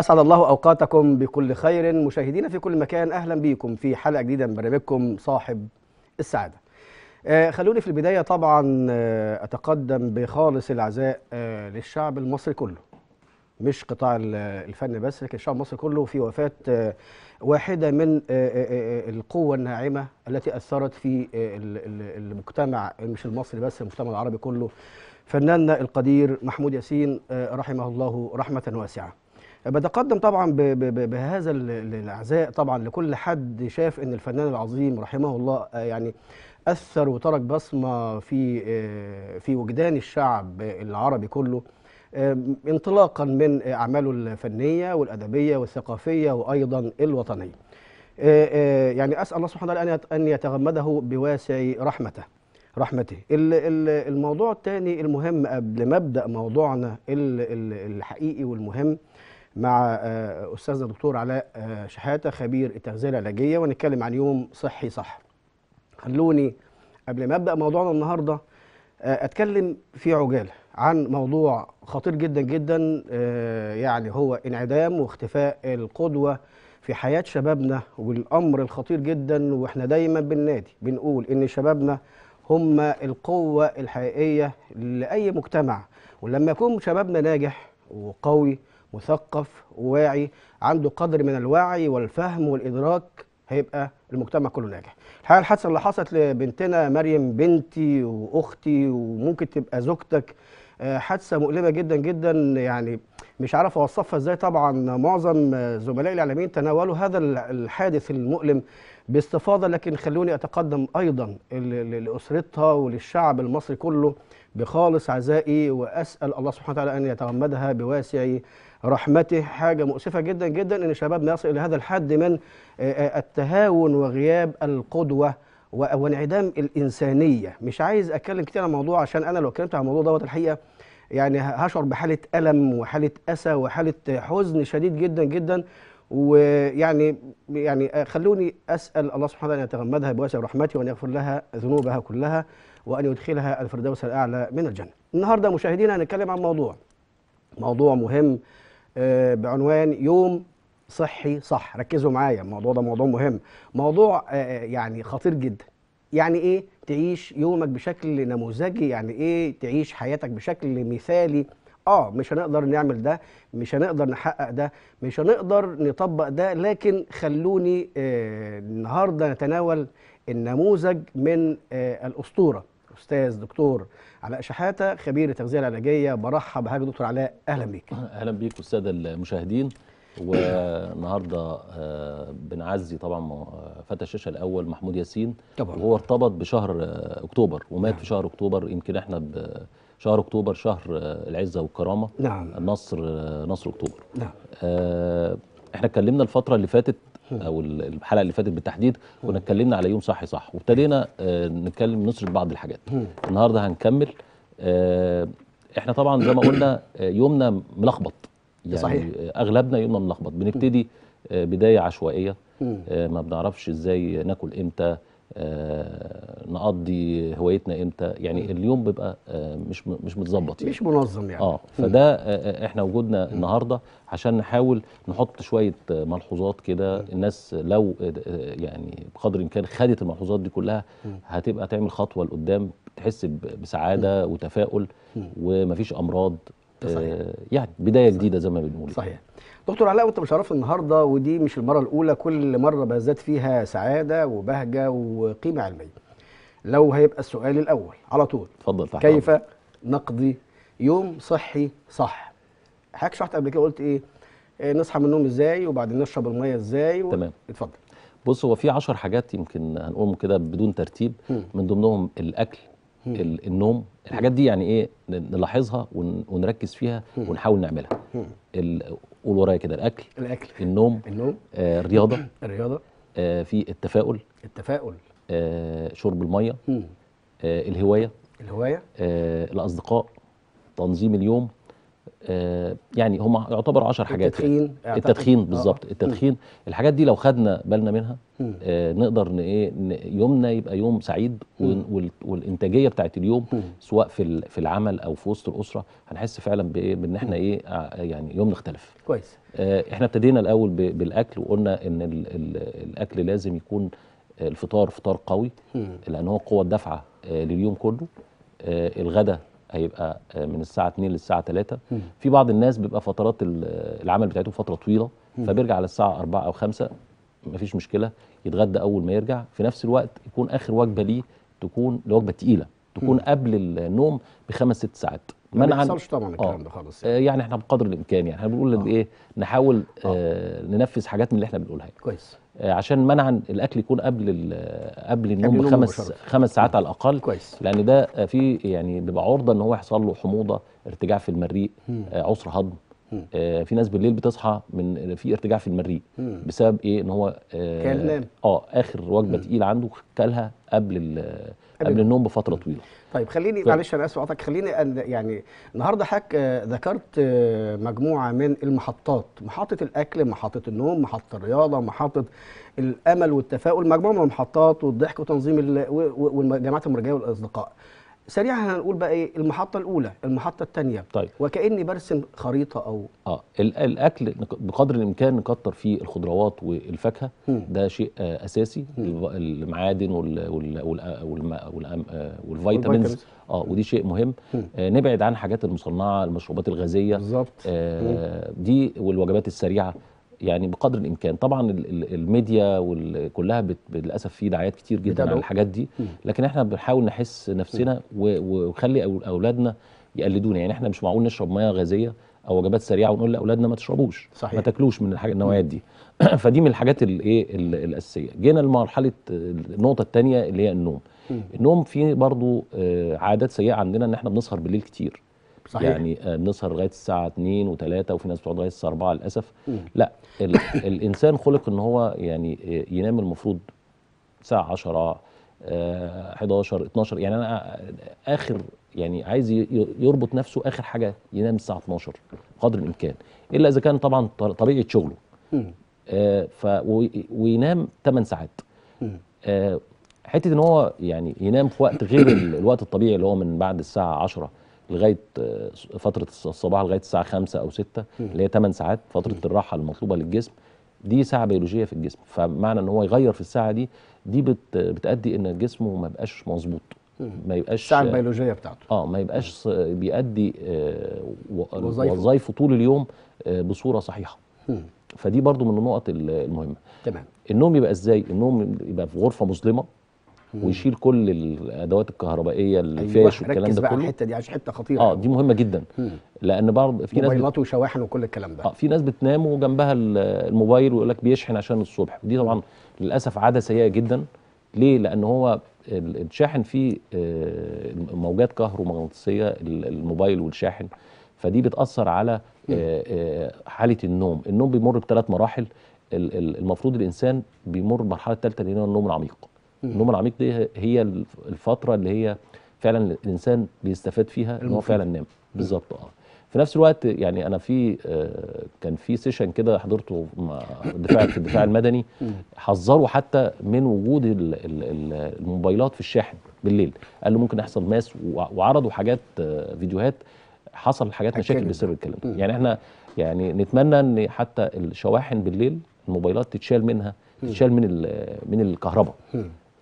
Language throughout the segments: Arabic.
أسعد الله أوقاتكم بكل خير. مشاهدينا في كل مكان أهلا بكم في حلقة جديدة من برنامجكم صاحب السعادة. آه خلوني في البداية طبعا آه أتقدم بخالص العزاء آه للشعب المصري كله. مش قطاع الفن بس لكن الشعب المصري كله في وفاة آه واحدة من آه آه القوة الناعمة التي أثرت في المجتمع مش المصري بس المجتمع العربي كله. فناننا القدير محمود ياسين رحمه الله رحمة واسعة. بتقدم طبعا بهذا العزاء طبعا لكل حد شاف إن الفنان العظيم رحمه الله يعني أثر وترك بصمة في في وجدان الشعب العربي كله انطلاقا من أعماله الفنية والأدبية والثقافية وأيضا الوطنية. يعني أسأل الله سبحانه وتعالى أن يتغمده بواسع رحمته. رحمته. الموضوع الثاني المهم قبل ما أبدأ موضوعنا الحقيقي والمهم مع استاذنا الدكتور علاء شحاتة خبير التغذية العلاجية. ونتكلم عن يوم صحي صح. خلوني قبل ما أبدأ موضوعنا النهارده أتكلم في عجالة عن موضوع خطير جدا جدا يعني هو انعدام واختفاء القدوة في حياة شبابنا والأمر الخطير جدا. وإحنا دايما بننادي بنقول إن شبابنا هم القوة الحقيقية لأي مجتمع. ولما يكون شبابنا ناجح وقوي مثقف وواعي عنده قدر من الوعي والفهم والإدراك هيبقى المجتمع كله ناجح. الحقيقة الحادثة اللي حصلت لبنتنا مريم بنتي وأختي وممكن تبقى زوجتك حادثة مؤلمة جدا جدا يعني مش عارف أوصفها إزاي. طبعا معظم زملائي الإعلاميين تناولوا هذا الحادث المؤلم باستفاضة لكن خلوني أتقدم أيضا لأسرتها وللشعب المصري كله بخالص عزائي وأسأل الله سبحانه وتعالى أن يتغمدها بواسع رحمته حاجة مؤسفة جدا جدا إن شبابنا يصل إلى هذا الحد من التهاون وغياب القدوة وانعدام الإنسانية مش عايز أتكلم كتير عن الموضوع عشان أنا لو اتكلمت عن الموضوع دوت الحقيقة يعني هشعر بحالة ألم وحالة أسى وحالة حزن شديد جدا جدا ويعني يعني خلوني أسأل الله سبحانه وتعالى أن يتغمدها بواسع رحمته وأن يغفر لها ذنوبها كلها وأن يدخلها الفردوس الأعلى من الجنة. النهارده مشاهدينا هنتكلم عن موضوع موضوع مهم بعنوان يوم صحي صح. ركزوا معايا الموضوع ده موضوع مهم. موضوع يعني خطير جدا. يعني إيه تعيش يومك بشكل نموذجي؟ يعني إيه تعيش حياتك بشكل مثالي؟ آه مش هنقدر نعمل ده مش هنقدر نحقق ده مش هنقدر نطبق ده. لكن خلوني آه النهارده نتناول النموذج من آه الأسطورة. أستاذ دكتور علاء شحاتة خبير التغذية العلاجية برحب بحضرتك دكتور علاء. أهلا بيك. أهلا بيك والساده المشاهدين. والنهاردة بنعزي طبعا فتى الشاشة الأول محمود ياسين. طبعا. وهو ارتبط بشهر أكتوبر ومات نعم. في شهر أكتوبر. يمكن إحنا شهر أكتوبر شهر العزة والكرامة. نعم. النصر نصر أكتوبر. نعم. إحنا اتكلمنا الفترة اللي فاتت أو الحلقة اللي فاتت بالتحديد كنا اتكلمنا على يوم صحي صح وابتدينا نتكلم نسرد بعض الحاجات. النهارده هنكمل إحنا طبعا زي ما قلنا يومنا ملخبط. يعني صحيح. أغلبنا يومنا ملخبط. بنبتدي بداية عشوائية. ما بنعرفش إزاي ناكل إمتى. نقضي هوايتنا إمتى؟ يعني اليوم بيبقى مش مش متظبط يعني. مش منظم يعني. آه فده إحنا وجودنا النهارده عشان نحاول نحط شوية ملحوظات كده. الناس لو يعني بقدر الإمكان خدت الملحوظات دي كلها هتبقى تعمل خطوة لقدام تحس بسعادة وتفاؤل ومفيش أمراض صحيح. يعني بداية جديدة زي ما بنقول صحيح. دكتور علاء وانت مشرف النهارده ودي مش المرة الأولى كل مرة بزداد فيها سعادة وبهجة وقيمة علمية. لو هيبقى السؤال الأول على طول. اتفضل تحت كيف نقضي يوم صحي صح؟ حضرتك شرحت قبل كده قلت إيه؟ إيه نصحى من النوم إزاي؟ وبعدين نشرب المية إزاي؟ و... تمام. اتفضل. بص هو في 10 حاجات يمكن هنقولهم كده بدون ترتيب. م. من ضمنهم الأكل ال- النوم. الحاجات دي يعني إيه نلاحظها ون- ونركز فيها ونحاول نعملها. قول ورايا كده الأكل الأكل. النوم النوم. آه الرياضة. الرياضة. آه في التفاؤل. التفاؤل. آه شرب المية. آه الهواية. الهواية. آه الأصدقاء. تنظيم اليوم. يعني هم يعتبر 10 حاجات يعني. التدخين أعتقد. التدخين آه. بالظبط. التدخين الحاجات دي لو خدنا بالنا منها. آه، نقدر ن إيه يومنا يبقى يوم سعيد وال- وال- والإنتاجية بتاعت اليوم. سواء في في العمل أو في وسط الأسرة هنحس فعلا بإيه بإن إحنا إيه آه، يعني يوم نختلف كويس آه، إحنا ابتدينا الأول بالأكل وقلنا إن ال ال الأكل لازم يكون آه، الفطار فطار قوي. لأن هو قوة الدفعه آه، لليوم كله آه، الغداء هيبقى آه، من الساعة 2 للساعة 3 مم. في بعض الناس بيبقى فترات ال- العمل بتاعتهم فترة طويلة فبيرجع على الساعة 4 أو 5 مفيش مشكلة يتغدى أول ما يرجع. في نفس الوقت يكون آخر وجبة ليه تكون الوجبة التقيلة تكون قبل النوم بخمس ست ساعات. ما بيحصلش طبعا الكلام آه. ده خالص. آه، يعني إحنا بقدر الإمكان يعني. إحنا بنقول آه. إيه نحاول آه. ننفذ حاجات من اللي إحنا بنقولها يعني. كويس. آه عشان منعا الأكل يكون قبل ال- قبل النوم بخمس. خمس ساعات على الأقل كويس لأن ده آه، في يعني بيبقى عرضة إن هو يحصل له حموضة ارتجاع في المريء. آه عسر هضم. آه في ناس بالليل بتصحى من في ارتجاع في المريء. بسبب إيه إن هو آه نام. آه آخر وجبة تقيلة عنده كلها قبل قبل النوم. بفترة طويلة طيب خليني ف- معلش أنا آسف اقطعك خليني يعني النهارده حضرتك آه، ذكرت آه، مجموعة من المحطات محطة الأكل محطة النوم محطة الرياضة محطة الأمل والتفاؤل مجموعة من المحطات والضحك وتنظيم والجامعات المرجعيه والأصدقاء سريعا هنقول بقى إيه؟ المحطة الأولى المحطة الثانية طيب. وكأني برسم خريطة أو آه ال- الأكل بقدر الإمكان نكتر فيه الخضروات والفاكهة. ده شيء آه أساسي. المعادن وال وال وال آه، والفيتامينز. آه ودي شيء مهم. آه نبعد عن حاجات المصنعة المشروبات الغازية. بالظبط. آه دي والوجبات السريعة. يعني بقدر الإمكان طبعا ال- ال- الميديا كلها للأسف في دعايات كتير جدا. على الحاجات دي. لكن إحنا بنحاول نحس نفسنا ونخلي أولادنا يقلدونا يعني إحنا مش معقول نشرب ميه غازية أو وجبات سريعة ونقول لأولادنا ما تشربوش صحيح. ما تاكلوش من الحاجة النوعيات دي فدي من الحاجات الايه ال- الأساسية جينا لمرحلة النقطة الثانية اللي هي النوم. النوم فيه برضو آه، عادات سيئة عندنا إن إحنا بنسهر بالليل كتير صحيح يعني آه، بنسهر لغاية الساعة 2 و3 وفي ناس بتقعد لغاية الساعة 4 للأسف. لا ال الإنسان خلق إن هو يعني آه، ينام المفروض الساعة 10 آه، 11 12 يعني أنا آه، آخر يعني عايز يربط نفسه آخر حاجة ينام الساعة 12 قدر الإمكان إلا إذا كان طبعا ط- طبيعه شغله. آه، ف وي- وينام 8 ساعات. آه، حتة إن هو يعني ينام في وقت غير ال- الوقت الطبيعي اللي هو من بعد الساعة 10 لغاية آه، فترة الص- الصباح لغاية الساعة 5 أو 6 اللي هي 8 ساعات فترة الراحة المطلوبة للجسم. دي ساعة بيولوجية في الجسم. فمعنى إن هو يغير في الساعة دي دي بت بتأدي إن جسمه ما يبقاش مظبوط. ما يبقاش الساعة البيولوجية بتاعته. آه ما يبقاش بيأدي آه، وظايفه. طول اليوم آه، بصورة صحيحة. فدي برضو من النقط ال- المهمة. تمام. النوم يبقى إزاي؟ النوم يبقى في غرفة مظلمة. ويشيل كل الأدوات الكهربائية الفيش أيوه والكلام ده كله. الحتة دي عشان حتة خطيرة. آه. دي مهمة جدا. مم. لأن بعض في ناس. موبايلات وشواحن وكل الكلام ده. آه في ناس بتنام وجنبها ال- الموبايل ويقول لك بيشحن عشان الصبح. دي طبعا للأسف عادة سيئة جدا. ليه؟ لأن هو ال- الشاحن فيه آه، موجات كهرومغناطيسية ال- الموبايل والشاحن. فدي بتأثر على آه، آه، حالة النوم. النوم بيمر بثلاث مراحل. ال- ال- المفروض الإنسان بيمر بمرحلة ثالثه اللي هي النوم العميق. النوم العميق دي هي الف- الفترة اللي هي فعلا الإنسان بيستفاد فيها إن هو. فعلا نام. بالظبط آه. في نفس الوقت يعني أنا في آه، كان في سيشن كده حضرته مع الدفاع في الدفاع المدني. حذروا حتى من وجود ال- ال- ال- الموبايلات في الشاحن بالليل. قال له ممكن يحصل ماس وع- وعرضوا حاجات آه، فيديوهات. حصل حاجات مشاكل. بسبب الكلام ده. يعني إحنا يعني نتمنى إن حتى الشواحن بالليل الموبايلات تتشال منها تتشال من من الكهرباء.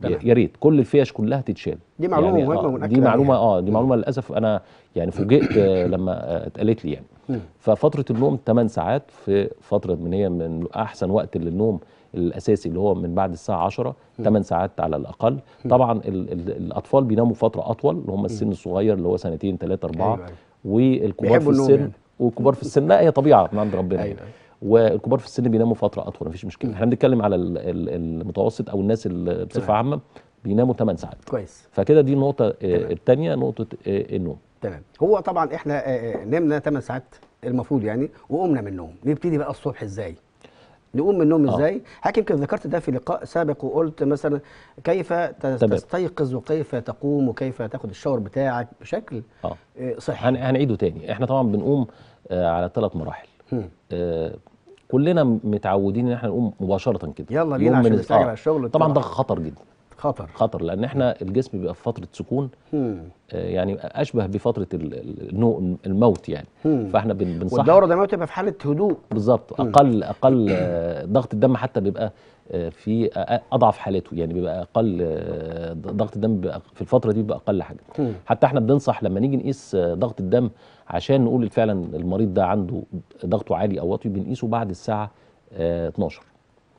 يا ريت كل الفيش كلها تتشال دي معلومة يعني مهمة آه دي معلومة عليها. آه دي معلومة للأسف أنا يعني فوجئت آه، لما اتقالت لي يعني. ففترة النوم 8 ساعات في فترة من هي من أحسن وقت للنوم الأساسي اللي هو من بعد الساعة 10 8 ساعات على الأقل طبعا ال ال الأطفال بيناموا فترة أطول اللي هم السن الصغير اللي هو سنتين ثلاثة أربعة أيوة، أيوة. والكبار في السن يعني. والكبار في السن لا هي طبيعة من عند ربنا أيوة، يعني. والكبار في السن بيناموا فترة أطول مفيش مشكلة. إحنا بنتكلم على ال- ال- المتوسط أو الناس بصفة. عامة بيناموا 8 ساعات. كويس. فكده دي النقطة تمام. الثانية نقطة آه، النوم. تمام. هو طبعا إحنا آه، آه، نمنا 8 ساعات المفروض يعني وقمنا من النوم. نبتدي بقى الصبح إزاي؟ نقوم من النوم آه. إزاي؟ حضرتك يمكن ذكرت ده في لقاء سابق وقلت مثلا كيف. تستيقظ وكيف تقوم وكيف تاخد الشاور بتاعك بشكل آه، صحي. هن- هنعيده تاني. إحنا طبعا بنقوم آه على ثلاث مراحل. آه كلنا متعودين إن إحنا نقوم مباشرة كده. يلا بينا عشان نستعجل على الشغل طبعا ده. خطر جدا. خطر. خطر لأن إحنا الجسم بيبقى في فترة سكون. آه، يعني أشبه بفترة ال- ال- النو- الموت يعني. مم. فإحنا بن- بنصحح والدورة الدموية تبقى في حالة هدوء. بالظبط. أقل أقل آه، ضغط الدم حتى بيبقى آه، في أضعف حالاته يعني بيبقى أقل ضغط الدم بيبقى في الفترة دي بيبقى أقل حاجة. مم. حتى إحنا بننصح لما نيجي نقيس ضغط الدم عشان نقول فعلا المريض ده عنده ضغطه عالي أو واطي بنقيسه بعد الساعة آه، 12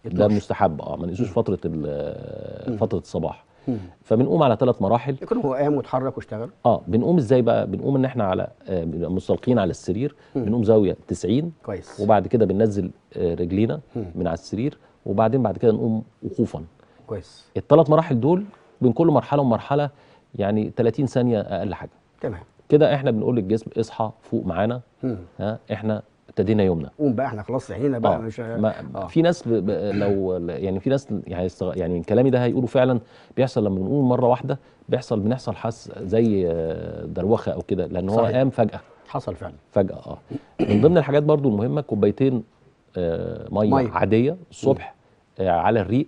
ده 12. مستحب آه ما نقيسوش فترة آه، فترة الصباح. مم. فبنقوم على ثلاث مراحل. يكون هو قام واتحرك واشتغل آه بنقوم إزاي بقى؟ بنقوم إن إحنا على آه، مستلقين على السرير. بنقوم زاوية 90 كويس. وبعد كده بننزل آه، رجلينا من على السرير. وبعدين بعد كده نقوم وقوفا كويس. الثلاث مراحل دول بين كل مرحلة ومرحلة يعني 30 ثانية أقل حاجة. تمام. كده إحنا بنقول للجسم اصحى فوق معانا. ها إحنا ابتدينا يومنا قوم بقى إحنا خلاص صحينا بقى آه مش ما آه. في ناس ب... ب... لو يعني في ناس يعني يعني من كلامي ده هيقولوا فعلا بيحصل لما بنقول مرة واحدة بيحصل بنحصل حس زي آه، دروخة أو كده لأن هو. قام فجأة حصل فعلا فجأة آه من ضمن الحاجات برضو المهمة كوبايتين آه مية. مية. عادية الصبح آه على الريق.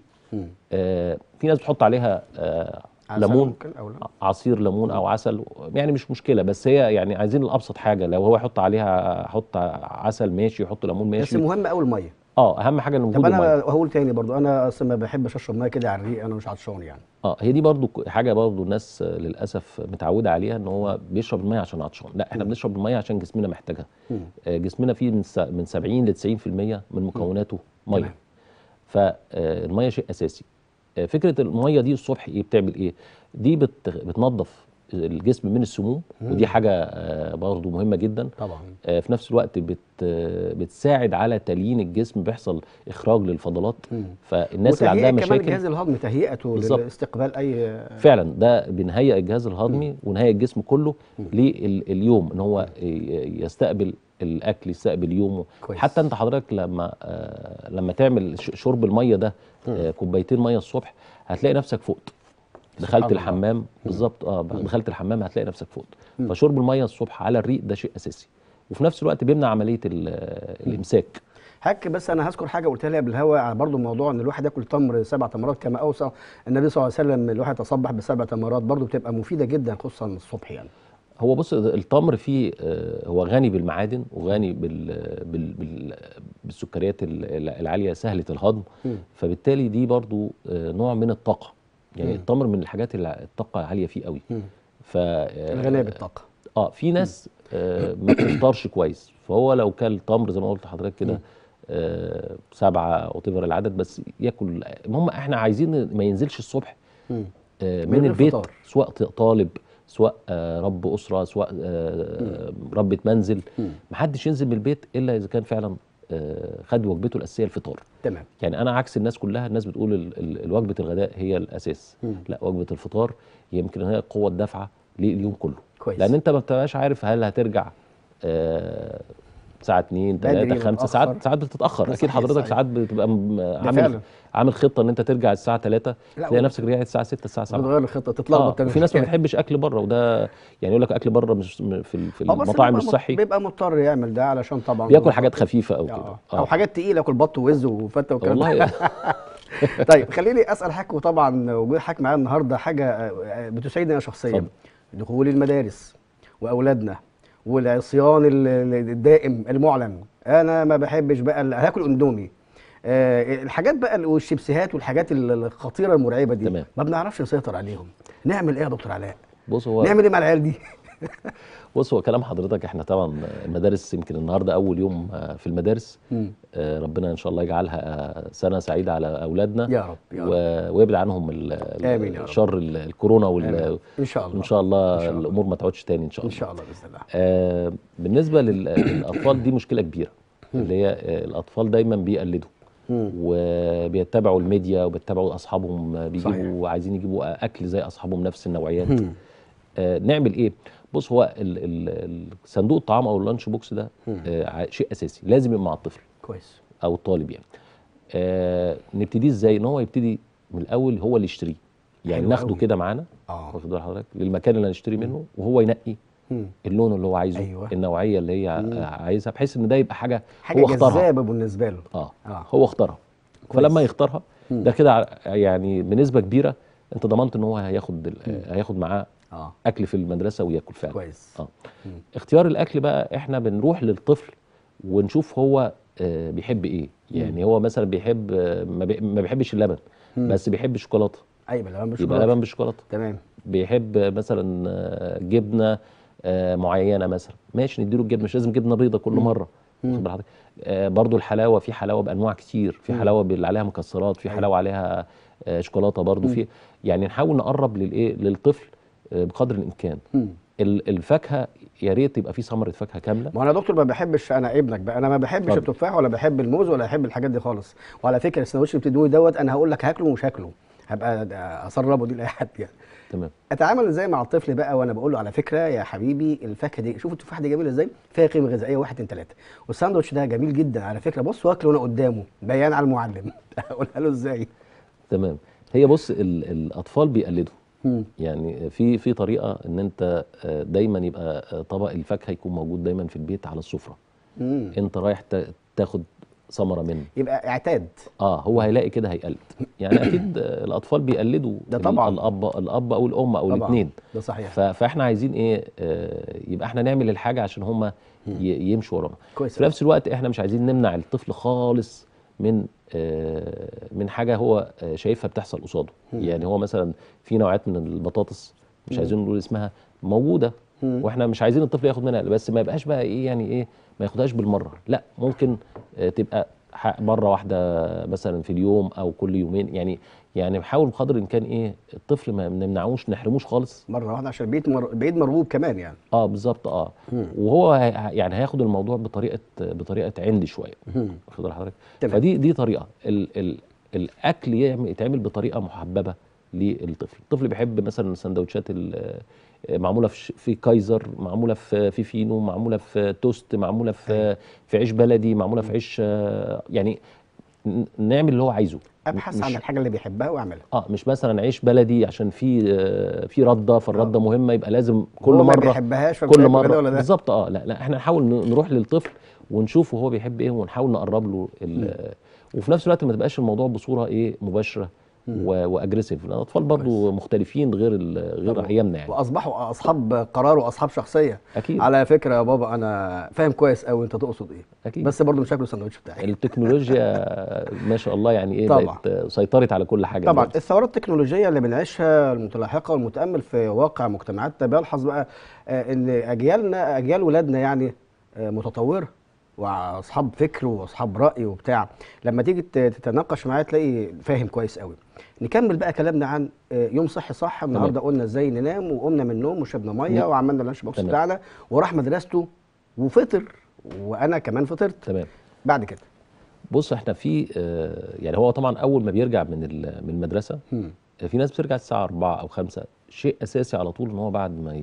آه في ناس بتحط عليها آه ليمون. ممكن أو لا عصير ليمون أو عسل. يعني مش مشكلة بس هي يعني عايزين الأبسط حاجة. لو هو يحط عليها يحط عسل ماشي يحط ليمون بس ماشي مهم قوي المية. آه أهم حاجة إن طب وجود أنا المية. هقول تاني برضو. أنا أصلا ما بحبش أشرب مية كده على الريق أنا مش عطشان يعني. آه هي دي برضو حاجة برضو الناس آه، للأسف متعودة عليها إن هو بيشرب المية عشان عطشان. لا إحنا بنشرب المية عشان جسمنا محتاجها. آه، جسمنا فيه من س- من 70 ل 90% من مكوناته. مية. فالميه شيء أساسي. آه، فكرة المية دي الصبح إيه؟ بتعمل إيه؟ دي بت بتنظف الجسم من السموم ودي حاجة آه، برضو مهمة جدا. طبعا. آه، في نفس الوقت بت آه، بتساعد على تليين الجسم بيحصل إخراج للفضلات. فالناس اللي عندها وتهيئة كمان مشاكل الجهاز الهضمي تهيئته. لاستقبال أي فعلا ده بنهيئ الجهاز الهضمي ونهيئ الجسم كله لليوم إن هو يستقبل الأكل يستقبل يومه كويس. حتى أنت حضرتك لما آه لما تعمل شرب المية ده آه كوبايتين مية الصبح هتلاقي نفسك فقت. دخلت. الحمام بالظبط آه دخلت الحمام هتلاقي نفسك فقت. فشرب المية الصبح على الريق ده شيء أساسي. وفي نفس الوقت بيمنع عملية ال- الإمساك. حك بس أنا هذكر حاجة قلتها لي قبل الهوا على برضه موضوع إن الواحد ياكل تمر سبع تمرات كما أوصى النبي صلى الله عليه وسلم الواحد يتصبح بسبع تمرات برضه بتبقى مفيدة جدا خصوصا الصبح يعني. هو بص التمر فيه آه، هو غني بالمعادن وغني بال بال بال بالسكريات ال- العالية سهلة الهضم. فبالتالي دي برضو آه، نوع من الطاقة. يعني التمر من الحاجات اللي الطاقة عالية فيه قوي. ف آه، الغنيه بالطاقة. آه في ناس آه ما بتفطرش كويس. فهو لو كل تمر زي ما قلت لحضرتك كده آه سبعة أو العدد بس ياكل. المهم إحنا عايزين ما ينزلش الصبح. آه، من البيت. سواء طالب سواء آه، رب أسرة سواء آه، ربة منزل. محدش ينزل من البيت إلا إذا كان فعلا آه، خد وجبته الأساسية الفطار. تمام. يعني أنا عكس الناس كلها الناس بتقول الوجبه الغداء هي الأساس. مم. لا وجبة الفطار يمكن هي القوه الدافعه لليوم كله. كويس. لأن أنت ما بتبقاش عارف هل هترجع الساعة 2 بدري 3 5 متأخر. ساعات ساعات بتتأخر. أكيد حضرتك. ساعات بتبقى عامل. عامل خطة إن أنت ترجع الساعة 3 لا، تلاقي نفسك رجعت الساعة 6 الساعة 7 بتغير الخطة تتلخبط وفي ناس ما بتحبش أكل بره وده يعني يقول لك أكل بره مش في في آه، المطاعم مش صحي. بيبقى مضطر يعمل ده علشان طبعا بياكل حاجات خفيفة أو كده. آه. أو حاجات تقيلة ياكل بط ووز وفتة والكلام والله. طيب خليني أسأل حضرتك وطبعا وجود حضرتك معايا النهارده حاجة آه، بتسعدني أنا شخصيا. دخول المدارس وأولادنا. والعصيان ال- ال- الدائم المعلن. أنا ما بحبش بقى هاكل أندومي. آه، الحاجات بقى ال- والشيبسيهات والحاجات ال- الخطيرة المرعبة دي تمام. ما بنعرفش نسيطر عليهم. نعمل إيه يا دكتور علاء؟ بص هو نعمل إيه مع العيال دي؟ بص هو كلام حضرتك إحنا طبعا المدارس يمكن النهارده أول يوم آه، في المدارس مم. آه، ربنا إن شاء الله يجعلها آه، سنة سعيدة على أولادنا يا رب يا رب ويبعد عنهم آمين يا رب. شر ال- الكورونا. وال إن شاء الله ان شاء الله إن شاء الله. الأمور ما تعودش تاني إن شاء إن الله شاء الله بإذن الله آه، بالنسبة لل- للاطفال دي مشكلة كبيرة اللي هي الأطفال دايما بيقلدوا. وبيتبعوا الميديا وبيتبعوا أصحابهم آه، صحيح. بيجيبوا عايزين يجيبوا أكل زي أصحابهم نفس النوعيات. آه نعمل إيه بص هو ال- ال- صندوق الطعام أو ال lunch box ده آه شيء أساسي لازم يبقى مع الطفل كويس أو الطالب يعني آه نبتدي إزاي إن هو يبتدي من الأول هو اللي يشتريه يعني ناخده. كده معانا آه واخد بال حضرتك للمكان اللي هنشتري منه وهو ينقي مم. اللون اللي هو عايزه أيوة. النوعية اللي هي مم. عايزها بحيث إن ده يبقى حاجة حاجة هو اختارها جذابة بالنسبة له آه آه. هو اختارها كويس. فلما يختارها مم. ده كده يعني بنسبة كبيرة أنت ضمنت إن هو هياخد هياخد معاه آه. أكل في المدرسة وياكل فعلا. كويس. آه. مم. اختيار الأكل بقى إحنا بنروح للطفل ونشوف هو آه، بيحب إيه. يعني هو مثلا بيحب آه، ما بي- ما بيحبش اللبن مم. بس بيحب الشوكولاتة. أيوه لبن يبقى بالشوكولاتة. لبن بالشوكولاتة. تمام. بيحب مثلا آه، جبنة آه، معينة مثلا. ماشي نديله الجبنة مش لازم جبنة بيضة كل مرة. واخد؟ آه، برضو الحلاوة في حلاوة بأنواع كتير. في حلاوة اللي عليها مكسرات في أيوة. حلاوة عليها آه، شوكولاتة برضو. في يعني نحاول نقرب للإيه للطفل بقدر الإمكان. الفاكهة يا ريت يبقى في ثمرة فاكهة كاملة. ما أنا يا دكتور ما بحبش أنا ابنك بقى. أنا ما بحبش. التفاح ولا بحب الموز ولا بحب الحاجات دي خالص. وعلى فكرة السندوتش اللي بتدوني دوت أنا هقول لك هاكله ومش هاكله. هبقى أسربه دي لأي حد يعني. تمام. أتعامل إزاي مع الطفل بقى وأنا بقول له على فكرة يا حبيبي الفاكهة دي شوف التفاحه دي جميلة إزاي؟ فيها قيمه غذائية واحد اتنين تلاتة. والساندوتش ده جميل جدا على فكرة. بص واكله وأنا قدامه. بيان على المعلم. أقولها له إزاي؟ تمام. هي بص ال- الأطفال بيقلدوا. يعني في في طريقة إن أنت آه، دايما يبقى آه، طبق الفاكهة يكون موجود دايما في البيت على السفرة. أنت رايح تا- تاخد ثمرة منه. يبقى اعتاد. آه هو هيلاقي كده هيقلد. يعني أكيد آه، الأطفال بيقلدوا ده طبعاً. الأب الأب أو الأم أو الاثنين ده صحيح. فإحنا عايزين إيه آه، يبقى إحنا نعمل الحاجة عشان هم يمشوا ورانا. كويس في نفس الوقت إحنا مش عايزين نمنع الطفل خالص من من حاجة هو آه، شايفها بتحصل قصاده. يعني هو مثلا في نوعات من البطاطس مش عايزين نقول اسمها موجودة. وإحنا مش عايزين الطفل ياخد منها بس ما يبقاش بقى إيه يعني إيه ما ياخدهاش بالمرة. لا ممكن آه، تبقى مرة واحدة مثلا في اليوم أو كل يومين. يعني يعني نحاول بقدر الإمكان إيه الطفل ما نمنعوش نحرموش خالص. مرة واحدة عشان البيت مر... بعيد مرغوب كمان يعني. آه بالظبط آه. مم. وهو هي- يعني هياخد الموضوع بطريقة بطريقة عندي شوية. واخد حضرتك. فدي دي طريقة. ال ال الأكل يتعمل بطريقة محببة للطفل. الطفل بيحب مثلا السندوتشات ال- معمولة في ش- في كايزر معمولة في في فينو معمولة في توست معمولة في في عيش بلدي معمولة في عيش آه، يعني نعمل اللي هو عايزه. أبحث عن الحاجة اللي بيحبها وأعملها. آه مش مثلا عيش بلدي عشان في آه، في رده فالرده مهمة يبقى لازم كل هو ما مرة بيحبهاش كل مرة. بالظبط آه لا لا إحنا نحاول نروح للطفل ونشوف هو بيحب إيه ونحاول نقرب له ال- وفي نفس الوقت ما تبقاش الموضوع بصورة إيه مباشرة. واجريسيف الاطفال برضو مختلفين غير غير. أيامنا يعني. وأصبحوا أصحاب قرار وأصحاب شخصية. أكيد. على فكرة يا بابا أنا فاهم كويس قوي أنت تقصد إيه. أكيد. بس برضه مش هاكل السندوتش بتاعي. التكنولوجيا ما شاء الله يعني إيه طبعاً. بقت سيطرت على كل حاجة طبعا. دلوقتي. الثورات التكنولوجية اللي بنعيشها المتلاحقة والمتأمل في واقع مجتمعاتنا بيلحظ بقى آه، إن أجيالنا أجيال ولادنا يعني آه، متطورة. واصحاب فكر واصحاب رأي وبتاع لما تيجي تتناقش معاه تلاقي فاهم كويس قوي نكمل بقى كلامنا عن آه، يوم صحي صح النهارده قلنا إزاي ننام وقمنا من النوم وشربنا مية. وعملنا اللانش بوكس. بتاعنا وراح مدرسته وفطر وأنا كمان فطرت تمام بعد كده بص إحنا في آه، يعني هو طبعا أول ما بيرجع من من المدرسة مم. في ناس بترجع الساعة 4 أو 5 شيء أساسي على طول إن هو بعد ما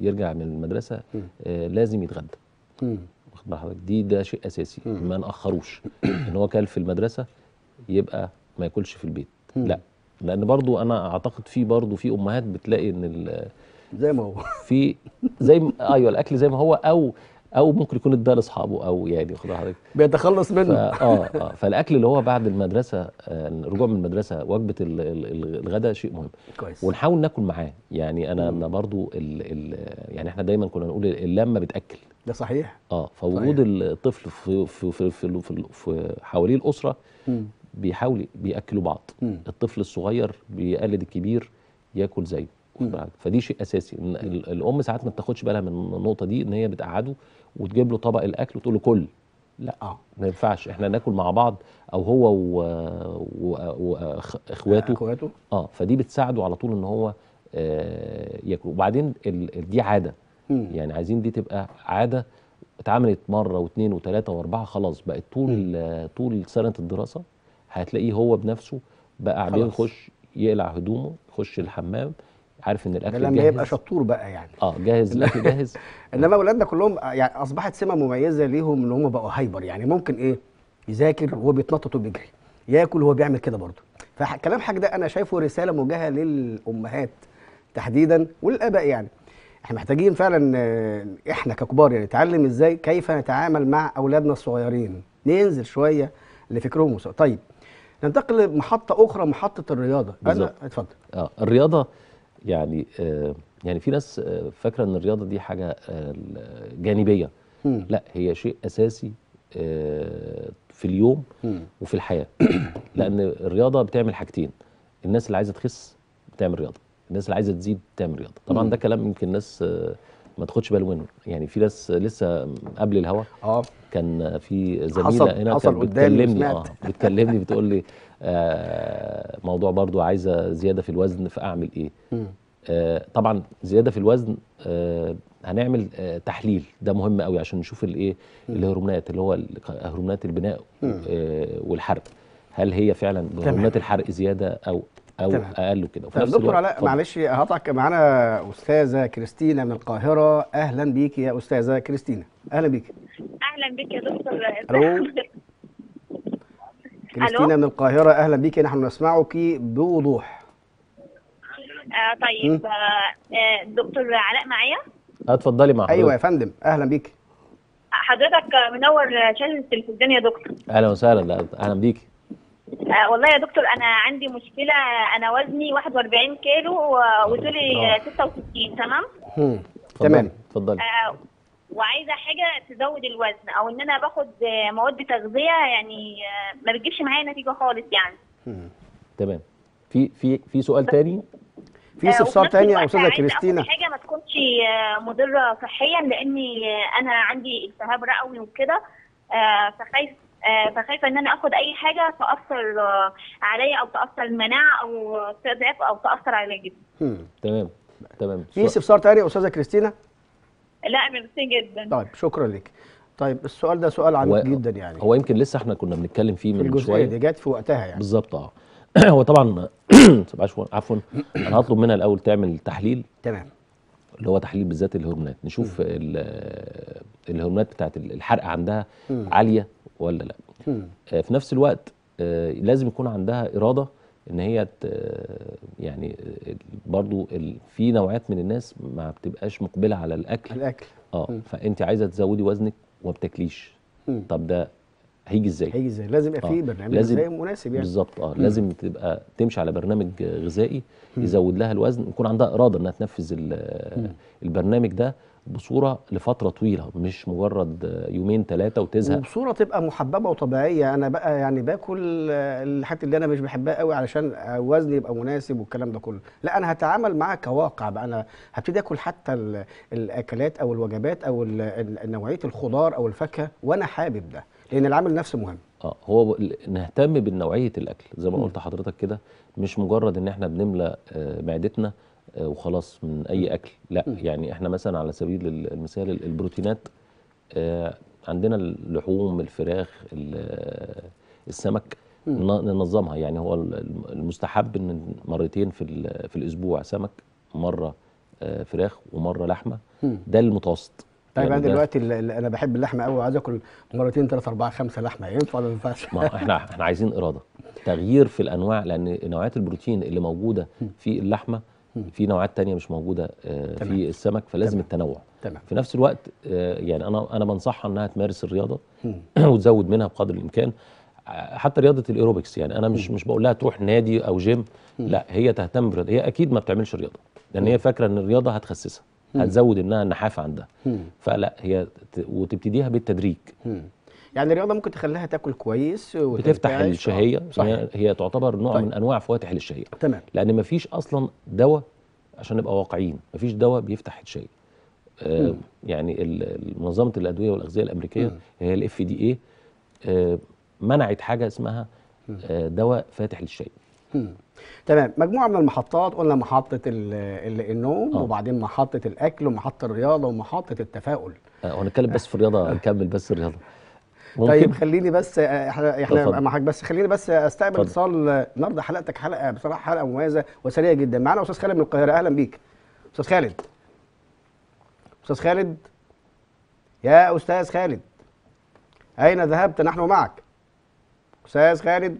يرجع من المدرسة آه لازم يتغدى. واخد حضرتك دي ده شيء أساسي مم. ما نأخروش إن هو كل في المدرسة يبقى ما ياكلش في البيت. لا لأن برضو أنا أعتقد في برضو في أمهات بتلاقي ال- زي ما هو في زي ما أيوه الأكل زي ما هو أو أو ممكن يكون اداه لاصحابه أو يعني بال حضرتك بيتخلص منه. آه آه. فالأكل اللي هو بعد المدرسة آه الرجوع من المدرسة وجبة ال- ال- الغداء شيء مهم. كويس. ونحاول ناكل معاه. يعني أنا. أنا برضو ال ال يعني إحنا دايما كنا نقول اللمة بتأكل. ده صحيح. آه. فوجود صحيح. الطفل في في في في, في, في حواليه الأسرة مم. بيحاول بيأكلوا بعض. مم. الطفل الصغير بيقلد الكبير ياكل زيه؟ فدي شيء أساسي. الأم ساعات ما بتاخدش بالها من النقطة دي إن هي بتقعده. وتجيب له طبق الأكل وتقول له كل. لا ما ينفعش. إحنا ناكل مع بعض أو هو واخواته أخواته. آه فدي بتساعده على طول إن هو آه ياكل. وبعدين دي عادة. مم. يعني عايزين دي تبقى عادة. اتعملت مرة واثنين وثلاثه وأربعة خلاص بقت طول طول سنة الدراسة. هتلاقيه هو بنفسه بقى خلاص. يخش يقلع هدومه يخش الحمام عارف إن الأكل لما جاهز؟ يبقى شطور بقى يعني. آه جاهز الأكل جاهز. إنما اولادنا كلهم يعني أصبحت سمة مميزة ليهم إن هم بقوا هايبر. يعني ممكن إيه؟ يذاكر وهو بيتنطط وبيجري. ياكل وهو بيعمل كده برضه. فكلام حاج ده أنا شايفه رسالة موجهة للأمهات تحديدا والآباء يعني. إحنا محتاجين فعلا آه، إحنا ككبار يعني نتعلم إزاي كيف نتعامل مع أولادنا الصغيرين. ننزل شوية لفكرهم طيب ننتقل لمحطة أخرى محطة الرياضة. أنا بالظبط. اتفضل. آه الرياضة يعني آه يعني في ناس آه فاكرة إن الرياضة دي حاجة آه جانبية. لا هي شيء أساسي في اليوم. وفي الحياة. لأن الرياضة بتعمل حاجتين. الناس اللي عايزة تخس بتعمل رياضة. الناس اللي عايزة تزيد بتعمل رياضة. طبعا ده كلام يمكن الناس ما تاخدش بال منه. يعني في ناس لسه قبل الهوا آه. كان في زميلة حصل- هنا حصل كانت قدامي بتكلمني. آه. بتكلمني بتقول لي موضوع برضو عايزة زيادة في الوزن فأعمل إيه. آه طبعا زيادة في الوزن آه هنعمل آه تحليل. ده مهم قوي عشان نشوف الايه الهرمونات اللي هو هرمونات البناء آه والحرق. هل هي فعلا هرمونات الحرق زيادة أو أو تمام. أقل كده طيب دكتور علاء. معلش هقطعك معانا أستاذة كريستينا من القاهرة. أهلا بيكي يا أستاذة كريستينا. أهلا بيكي. أهلا بك يا دكتور. كريستينا من القاهرة أهلا بيكي نحن نسمعك بوضوح. آه طيب آه آه، دكتور علاء معايا؟ آه، اتفضلي مع أيوه يا حضرتك. فندم أهلا بيكي حضرتك منور شاشة التلفزيون يا دكتور. أهلا وسهلا لا، أهلا بيكي آه والله يا دكتور أنا عندي مشكلة أنا وزني 41 كيلو وطولي آه. 66 تمام؟ هم. اتفضلي، تمام. اتفضلي. آه وعايزة حاجة تزود الوزن أو إن أنا باخد مواد تغذية يعني آه ما بتجيبش معايا نتيجة خالص يعني. تمام. في في في سؤال تاني؟ في آه، استفسار تاني يا أستاذة كريستينا؟ حاجة ما تكونش آه، مضرة صحيا لأني أنا عندي التهاب رئوي وكده فخايف فخايفة إن أنا آخد أي حاجة تأثر عليا أو تأثر المناعة أو تضعف أو تأثر على الجسم. تمام. تمام. في استفسار تاني يا أستاذة كريستينا؟ لا ميرسي جدا. طيب شكرا لك. طيب السؤال ده سؤال عميق جدا يعني. هو يمكن لسه إحنا كنا بنتكلم فيه في من شوية. دي جت في وقتها يعني. بالظبط آه. هو طبعا عفوا عفوا أنا هطلب منها الأول تعمل تحليل. تمام. اللي هو تحليل بالذات الهرمونات. نشوف ال- الهرمونات بتاعت الحرق عندها. عالية ولا لا. آه، في نفس الوقت آه، لازم يكون عندها إرادة إن هي يعني برضو في نوعات من الناس ما بتبقاش مقبلة على الأكل. الأكل. آه مم. فأنت عايزة تزودي وزنك وما بتاكليش. طب ده هيجي إزاي؟ هيجي إزاي؟ لازم يبقى آه، في برنامج لازم- غذائي مناسب يعني. بالظبط آه لازم تبقى تمشي على برنامج غذائي يزود لها الوزن يكون عندها إرادة إنها تنفذ ال- البرنامج ده. بصورة لفترة طويلة مش مجرد يومين ثلاثة وتزهق. وبصورة تبقى محببة وطبيعية. أنا بقى يعني باكل الحاجات اللي أنا مش بحبها قوي علشان وزني يبقى مناسب والكلام ده كله. لا أنا هتعامل معاه كواقع بقى. أنا هبتدي آكل حتى ال- الأكلات أو الوجبات أو نوعية الخضار أو الفاكهة وأنا حابب ده لأن العامل نفسه مهم. آه هو نهتم بنوعية الأكل. زي ما قلت لحضرتك كده مش مجرد إن إحنا بنملى آه، معدتنا وخلاص من أي أكل. لا يعني إحنا مثلا على سبيل ال- المثال ال- البروتينات آه، عندنا اللحوم الفراخ ال- السمك ننظمها. يعني هو ال- المستحب إن مرتين في في الأسبوع سمك مرة آه، فراخ ومرة لحمة. ده المتوسط. طيب يعني أنا دلوقتي أنا بحب اللحمة قوي وعايز آكل مرتين ثلاثة أربعة خمسة لحمة. ينفع ولا ما ينفعش؟ ما إحنا إحنا عايزين إرادة. تغيير في الأنواع لأن نوعيات البروتين اللي موجودة في اللحمة في نوعات تانية مش موجودة آه، تمام. في السمك فلازم تمام. التنوع. تمام. في نفس الوقت آه، يعني أنا أنا بنصحها إنها تمارس الرياضة. وتزود منها بقدر الإمكان. آه، حتى رياضة الأيروبكس يعني أنا مش مش بقول لها تروح نادي أو جيم لا هي تهتم بالرياضة. هي أكيد ما بتعملش رياضة لأن هي فاكرة إن الرياضة هتخسسها هتزود إنها النحافة عندها. فلا هي وتبتديها بالتدريج. يعني الرياضة ممكن تخليها تاكل كويس بتفتح. الشهية آه، صحيح. هي, تعتبر نوع طيب. من أنواع فواتح للشهية. تمام. لأن مفيش أصلا دواء عشان نبقى واقعيين. مفيش دواء بيفتح الشهية. آه يعني منظمة الأدوية والأغذية الأمريكية هي الاف دي اي منعت حاجة اسمها آه دواء فاتح للشهية. مم. تمام. مجموعة من المحطات قلنا محطة ال- ال- النوم آه. وبعدين محطة الأكل ومحطة الرياضة ومحطة التفاؤل. آه هنتكلم بس في الرياضة نكمل بس الرياضة. طيب خليني بس آه، إحنا إحنا. معاك بس خليني بس أستقبل. اتصال آه، النهارده حلقتك حلقة بصراحة حلقة مميزة وسريعة جدا. معانا أستاذ خالد من القاهرة أهلا بيك. أستاذ خالد. أستاذ خالد. يا أستاذ خالد. أين ذهبت؟ نحن معك. أستاذ خالد.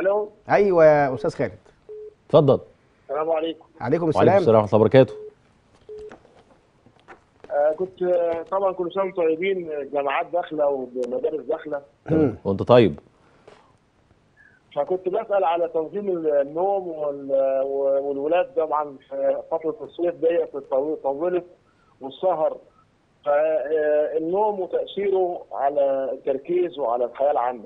ألو. أيوه يا أستاذ خالد. اتفضل. السلام عليكم. عليكم وعليكم السلام. السلام ورحمة الله وبركاته. كنت آه، طبعا كل سنه وأنتم طيبين الجامعات داخلة والمدارس داخلة. وأنت طيب؟ فكنت بسأل على تنظيم النوم وال- والولاد طبعا في فترة الصيف ديت طو- طولت والسهر. فالنوم وتأثيره على التركيز وعلى الحياة العامة.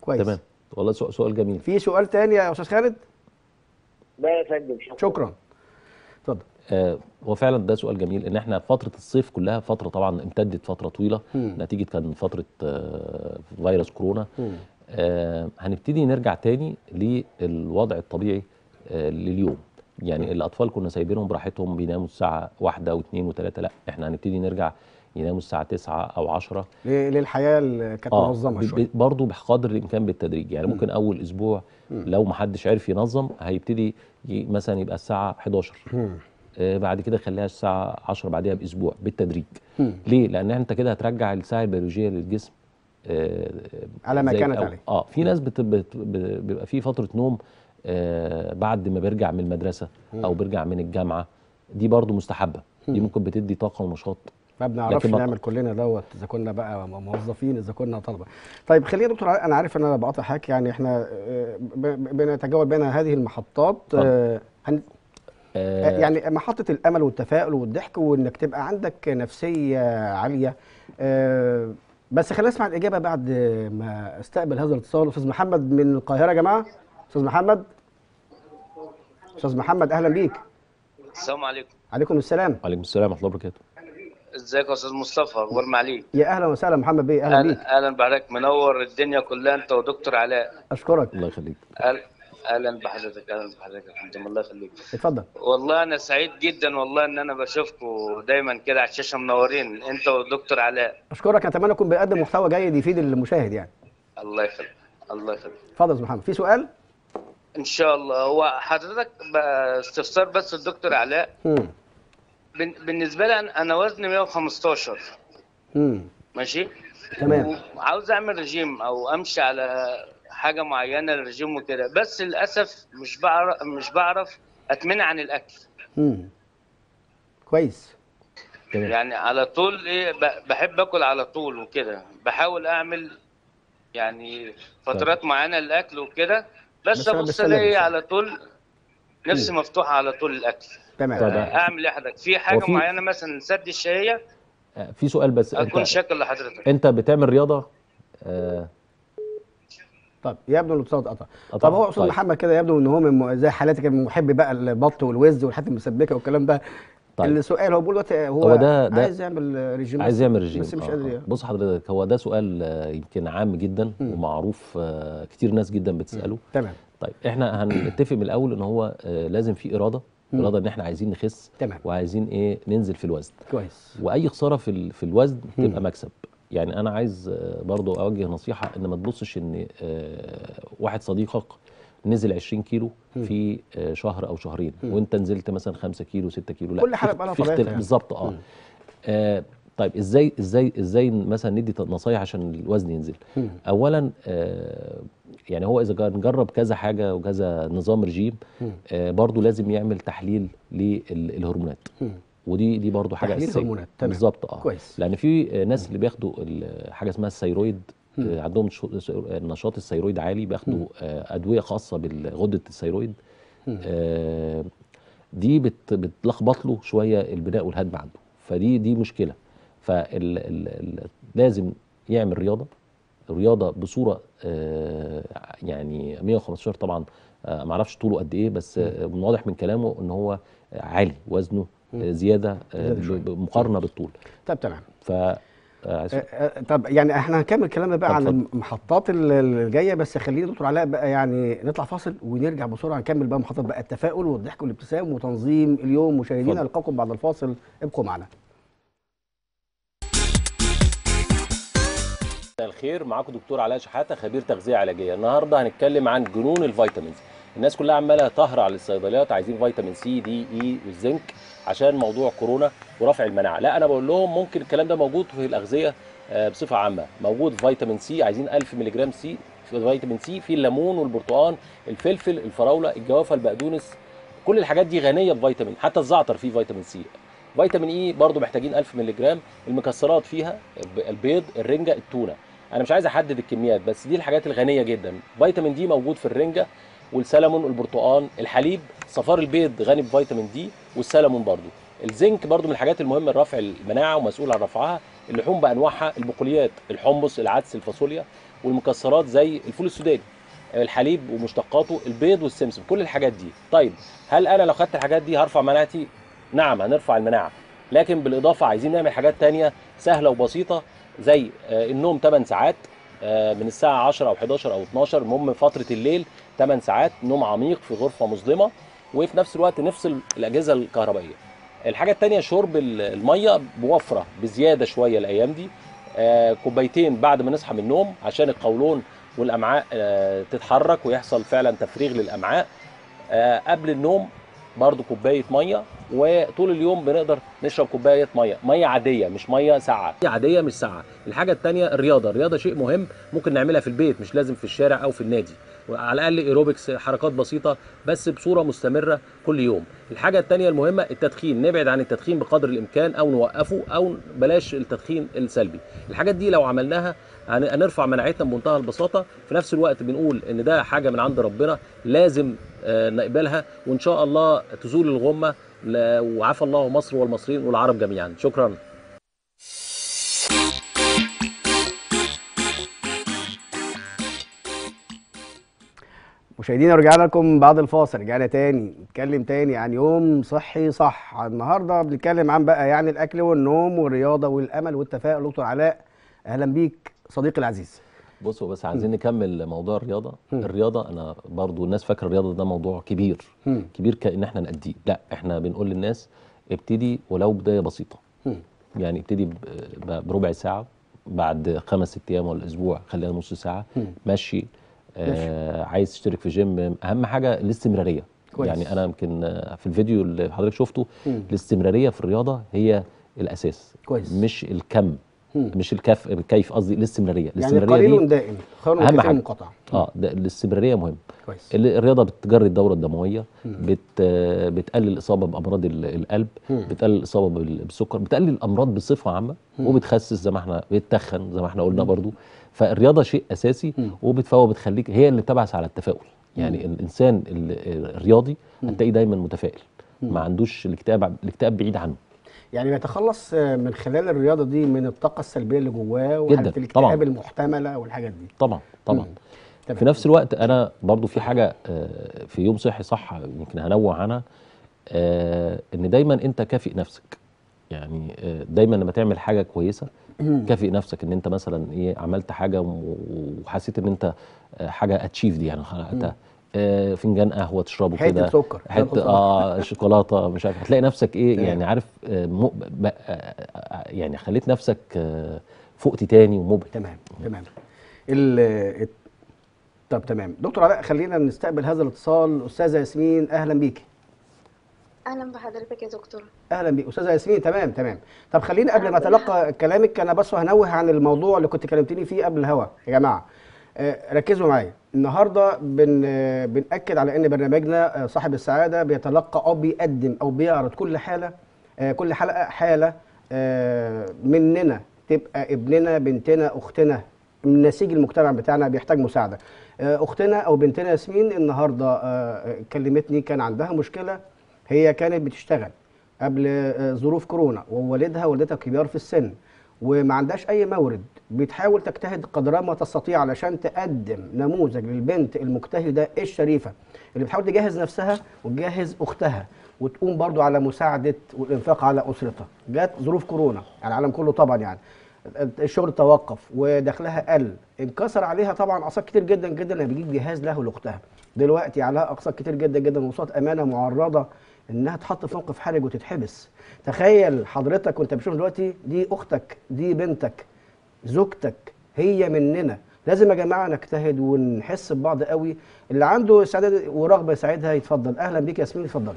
كويس. تمام. والله سؤال سؤال جميل. في سؤال تاني يا أستاذ خالد؟ لا يا فندم شكرا. شكرا. اتفضل. آه، هو فعلا ده سؤال جميل إن إحنا فترة الصيف كلها فترة طبعا امتدت فترة طويلة مم. نتيجة كان فترة آه، فيروس كورونا. آه، هنبتدي نرجع تاني للوضع الطبيعي آه، لليوم. يعني الأطفال كنا سايبينهم براحتهم بيناموا الساعة واحدة واثنين وثلاثة لأ إحنا هنبتدي نرجع يناموا الساعة 9 أو 10 ل- للحياة اللي كانت منظمة ب- شوية. برضه بقدر الإمكان بالتدريج. يعني ممكن أول أسبوع لو ما حدش عرف ينظم هيبتدي مثلا يبقى الساعة 11 مم. آه، بعد كده خليها الساعة 10 بعدها بأسبوع بالتدريج. مم. ليه؟ لأن أنت كده هترجع الساعة البيولوجيه للجسم آه، على ما كانت. عليه. آه في ناس بيبقى في فترة نوم آه بعد ما بيرجع من المدرسة أو بيرجع من الجامعة. دي برضو مستحبة. دي ممكن بتدي طاقة ونشاط. ما بنعرفش نعمل كلنا دوت إذا كنا بقى موظفين إذا كنا طلبة. طيب خلينا دكتور أنا عارف إن أنا بقاطع حضرتك يعني إحنا آه، بنتجول بين هذه المحطات هن- آه يعني محطة الأمل والتفاؤل والضحك وإنك تبقى عندك نفسية عالية. آه، بس خلينا نسمع الإجابة بعد ما أستقبل هذا الاتصال. أستاذ محمد من القاهرة يا جماعة. أستاذ محمد. أستاذ محمد أهلا بيك. السلام عليكم. عليكم السلام. وعليكم السلام ورحمة الله وبركاته. إزيك يا أستاذ مصطفى؟ أخبار معاليك يا أهلا وسهلا محمد بيه. أهلا بيك. أهلا أهلا بحضرتك. منور الدنيا كلها أنت ودكتور علاء. أشكرك. الله يخليك. أهلا بحضرتك أهلا بحضرتك الحمد لله الله يخليك اتفضل. والله أنا سعيد جدا والله إن أنا بشوفكم دايما كده على الشاشة منورين أنت ودكتور علاء. أشكرك أتمنى أكون بقدم محتوى جيد يفيد المشاهد يعني. الله يخليك الله يخليك. اتفضل يا محمد. في سؤال؟ إن شاء الله. هو حضرتك استفسار بس الدكتور علاء. مم. بن- بالنسبة لي أنا وزني 115 مم. ماشي؟ تمام. وعاوز أعمل رجيم أو أمشي على حاجة معينة للرجيم وكده. بس للأسف مش بعرف مش بعرف اتمنع عن الأكل. مم. كويس. تمام. يعني على طول إيه بحب آكل على طول وكده. بحاول أعمل يعني فترات معينة للأكل وكده. بس أبص ألاقي على طول نفسي مفتوحه على طول الاكل تمام. طب- أعمل إيه حضرتك؟ في حاجة في- معينة مثلا سد الشهية؟ آه في سؤال بس. أكون أنت شاكر لحضرتك. أنت بتعمل رياضة؟ آه طب يبدو ان الاتصال اتقطع. قطع. طب هو أستاذ طيب. محمد كده يبدو ان هو من زي من محب بقى البط والوز والحاجات المسبكة والكلام ده. طيب. السؤال هو بيقول دلوقتي هو, هو ده- ده- عايز يعمل ريجيم عايز يعمل رجيم بس مش آه، قادر آه. بص حضرتك هو ده سؤال آه، يمكن عام جدا ومعروف آه، كتير ناس جدا بتسأله. تمام. طيب إحنا هنتفق من الأول إن هو لازم في إرادة إرادة إن إحنا عايزين نخس تمام. وعايزين إيه ننزل في الوزن. كويس. وأي خسارة في في الوزن تبقى مكسب. يعني أنا عايز برضو أوجه نصيحة إن ما تبصش إن آه، واحد صديقك نزل 20 كيلو في آه، شهر أو شهرين وأنت نزلت مثلا 5 كيلو 6 كيلو لا كل في- بقى لها يعني. بالظبط آه. آه، طيب إزاي إزاي إزاي مثلا ندي نصايح عشان الوزن ينزل؟ مم. اولا آه، يعني هو إذا نجرب كذا حاجة وكذا نظام رجيم آه، برضو لازم يعمل تحليل للهرمونات. ودي دي برضو حاجة أساسية. هرمونات، تمام. بالظبط آه. كويس. لأن في آه، ناس اللي بياخدوا حاجة اسمها الثيرويد آه، عندهم نشاط الثيرويد عالي بياخدوا آه، أدوية خاصة بغده الثيرويد آه، دي بت بتلخبط له شوية البناء والهدم عنده. فدي دي مشكلة. فلازم يعمل رياضة. رياضة بصورة آه، يعني 115 طبعا آه، ما أعرفش طوله قد إيه بس آه، من واضح من كلامه إن هو عالي وزنه آه، زيادة آه، زيادة شوية. ب- مقارنه بالطول. طب تمام. ف آه، آه، آه، طب يعني إحنا هنكمل كلامنا بقى عن. المحطات ال- الجاية بس خلينا دكتور علاء بقى يعني نطلع فاصل ونرجع بسرعة نكمل بقى محطات بقى التفاؤل والضحك والابتسام وتنظيم اليوم. مشاهدينا. القاكم بعد الفاصل ابقوا معنا. مساء الخير. معاكم دكتور علاء شحاتة خبير تغذية علاجية. النهارده هنتكلم عن جنون الفيتامينز. الناس كلها عمالة تهرع على الصيدليات عايزين فيتامين سي دي إي والزنك عشان موضوع كورونا ورفع المناعة. لا أنا بقول لهم ممكن الكلام ده موجود في الأغذية آه، بصفة عامة. موجود فيتامين سي عايزين 1000 ملغ سي في فيتامين سي في الليمون والبرتقال الفلفل الفراولة الجوافة البقدونس. كل الحاجات دي غنية بفيتامين. حتى الزعتر فيه فيتامين سي. فيتامين إي برضو محتاجين 1000 مللي جرام المكسرات فيها البيض الرنجة التونة. أنا مش عايز أحدد الكميات بس دي الحاجات الغنية جدا. فيتامين دي موجود في الرنجة. والسلمون والبرتقال الحليب صفار البيض غني بفيتامين دي والسلمون برضو. الزنك برضو من الحاجات المهمة لرفع المناعة ومسؤول عن رفعها. اللحوم بأنواعها البقوليات الحمص العدس الفاصوليا والمكسرات زي الفول السوداني الحليب ومشتقاته البيض والسمسم كل الحاجات دي. طيب هل أنا لو خدت الحاجات دي هرفع مناعتي؟ نعم هنرفع المناعة. لكن بالإضافة عايزين نعمل حاجات تانية سهلة وبسيطة زي آه، النوم 8 ساعات آه، من الساعة 10 أو 11 أو 12 المهم فترة الليل 8 ساعات نوم عميق في غرفة مظلمة وفي نفس الوقت نفصل الأجهزة الكهربائية. الحاجة التانية شرب ال- المية بوفرة بزيادة شوية الأيام دي. آه، كوبايتين بعد ما نصحى من النوم عشان القولون والأمعاء آه، تتحرك ويحصل فعلا تفريغ للأمعاء. آه، قبل النوم برضو كوباية مية وطول اليوم بنقدر نشرب كوباية مية. مية عادية مش مية ساقعة. عادية مش ساقعة. الحاجة الثانية الرياضه الرياضه شيء مهم ممكن نعملها في البيت مش لازم في الشارع أو في النادي. على الأقل ايروبكس حركات بسيطة بس بصورة مستمرة كل يوم. الحاجة الثانية المهمة التدخين. نبعد عن التدخين بقدر الإمكان أو نوقفه أو بلاش التدخين السلبي. الحاجات دي لو عملناها هن- هنرفع مناعتنا بمنتهى البساطة. في نفس الوقت بنقول إن ده حاجة من عند ربنا لازم آه، نقبلها. وإن شاء الله تزول الغمة. وعافى الله مصر والمصريين والعرب جميعا. شكرا. مشاهدينا رجعنا لكم بعد الفاصل رجعنا تاني نتكلم تاني عن يوم صحي صح. النهارده بنتكلم عن بقى يعني الأكل والنوم والرياضة والأمل والتفاؤل. دكتور علاء أهلا بيك صديقي العزيز. بصوا بس عايزين نكمل موضوع الرياضة. مم. الرياضة أنا برضو الناس فاكرة الرياضة ده موضوع كبير. مم. كبير كأن إحنا نأديه. لا إحنا بنقول للناس ابتدي ولو بداية بسيطة. مم. يعني ابتدي بربع ساعة بعد خمس ست أيام ولا أسبوع خليها نص ساعة. مشي. آه عايز تشترك في جيم أهم حاجة الاستمرارية كويس. يعني أنا يمكن في الفيديو اللي حضرتك شفته مم. الاستمرارية في الرياضة هي الأساس كويس. مش الكم مم. مش الكف الكيف قصدي الاستمرارية يعني الاستمرارية قليل دي دائم خير من أهم كثير حاجة. منقطع آه ده الاستمرارية مهم كويس ال- الرياضة بتجري الدورة الدموية. بت آه، بتقلل الإصابة بأمراض ال- القلب مم. بتقلل الإصابة بال- بالسكر بتقلل الأمراض بصفة عامة مم. وبتخسس زي ما إحنا بتتخن زي ما إحنا قلنا برضو فالرياضة شيء أساسي. وبتفوق بتخليك هي اللي بتبعث على التفاؤل. يعني الإنسان ال- الرياضي هتلاقيه دايما متفائل. ما عندوش الاكتئاب الاكتئاب بعيد عنه. يعني بيتخلص آه، من خلال الرياضة دي من الطاقة السلبية اللي جواه وحالة الاكتئاب. المحتملة والحاجات دي. طبعا طبعا. مم. في نفس الوقت أنا برضو في حاجة آه، في يوم صحي صح يمكن هنوع عنها آه، إن دايما أنت كافئ نفسك. يعني دايما لما تعمل حاجة كويسة كافئ نفسك إن أنت مثلا إيه عملت حاجة وحسيت إن أنت آه، حاجة اتشيف دي يعني خلقتها آه، فنجان قهوة تشربه كده. سكر. حتة آه شوكولاتة مش عارف هتلاقي نفسك إيه. يعني عارف آه، يعني خليت نفسك آه، فقت تاني ومبهر. تمام تمام. ال طب تمام. دكتور علاء خلينا نستقبل هذا الاتصال. أستاذة ياسمين أهلا بيكي أهلا بحضرتك يا دكتور. أهلا بيك. أستاذة ياسمين تمام تمام. طب خلينا قبل ما أتلقى كلامك أنا بس هنوه عن الموضوع اللي كنت كلمتني فيه قبل الهوا. يا جماعة آه، ركزوا معايا. النهارده بن آه، بنأكد على إن برنامجنا آه، صاحب السعادة بيتلقى أو بيقدم أو بيعرض كل حالة كل حلقة حالة مننا تبقى ابننا بنتنا أختنا. من نسيج المجتمع بتاعنا بيحتاج مساعدة. أختنا أو بنتنا ياسمين النهارده كلمتني كان عندها مشكلة. هي كانت بتشتغل قبل آه، ظروف كورونا ووالدها والدتها كبار في السن وما عندهاش أي مورد بتحاول تجتهد قدر ما تستطيع علشان تقدم نموذج للبنت المجتهدة الشريفة اللي بتحاول تجهز نفسها وتجهز أختها وتقوم برضو على مساعدة والإنفاق على أسرتها. جت ظروف كورونا يعني العالم كله طبعا يعني. الشغل توقف ودخلها قل. انكسر عليها طبعا أقساط كتير جدا جدا إنها بتجيب جهاز له لأختها. دلوقتي عليها أقساط كتير جدا جدا وصوت أمانة معرضة إنها تحط في موقف حرج وتتحبس. تخيل حضرتك وأنت بتشوف دلوقتي دي أختك دي بنتك زوجتك هي مننا. لازم يا جماعة نجتهد ونحس ببعض قوي. اللي عنده استعداد ورغبة يساعدها يتفضل. أهلا بيك يا ياسمين اتفضلي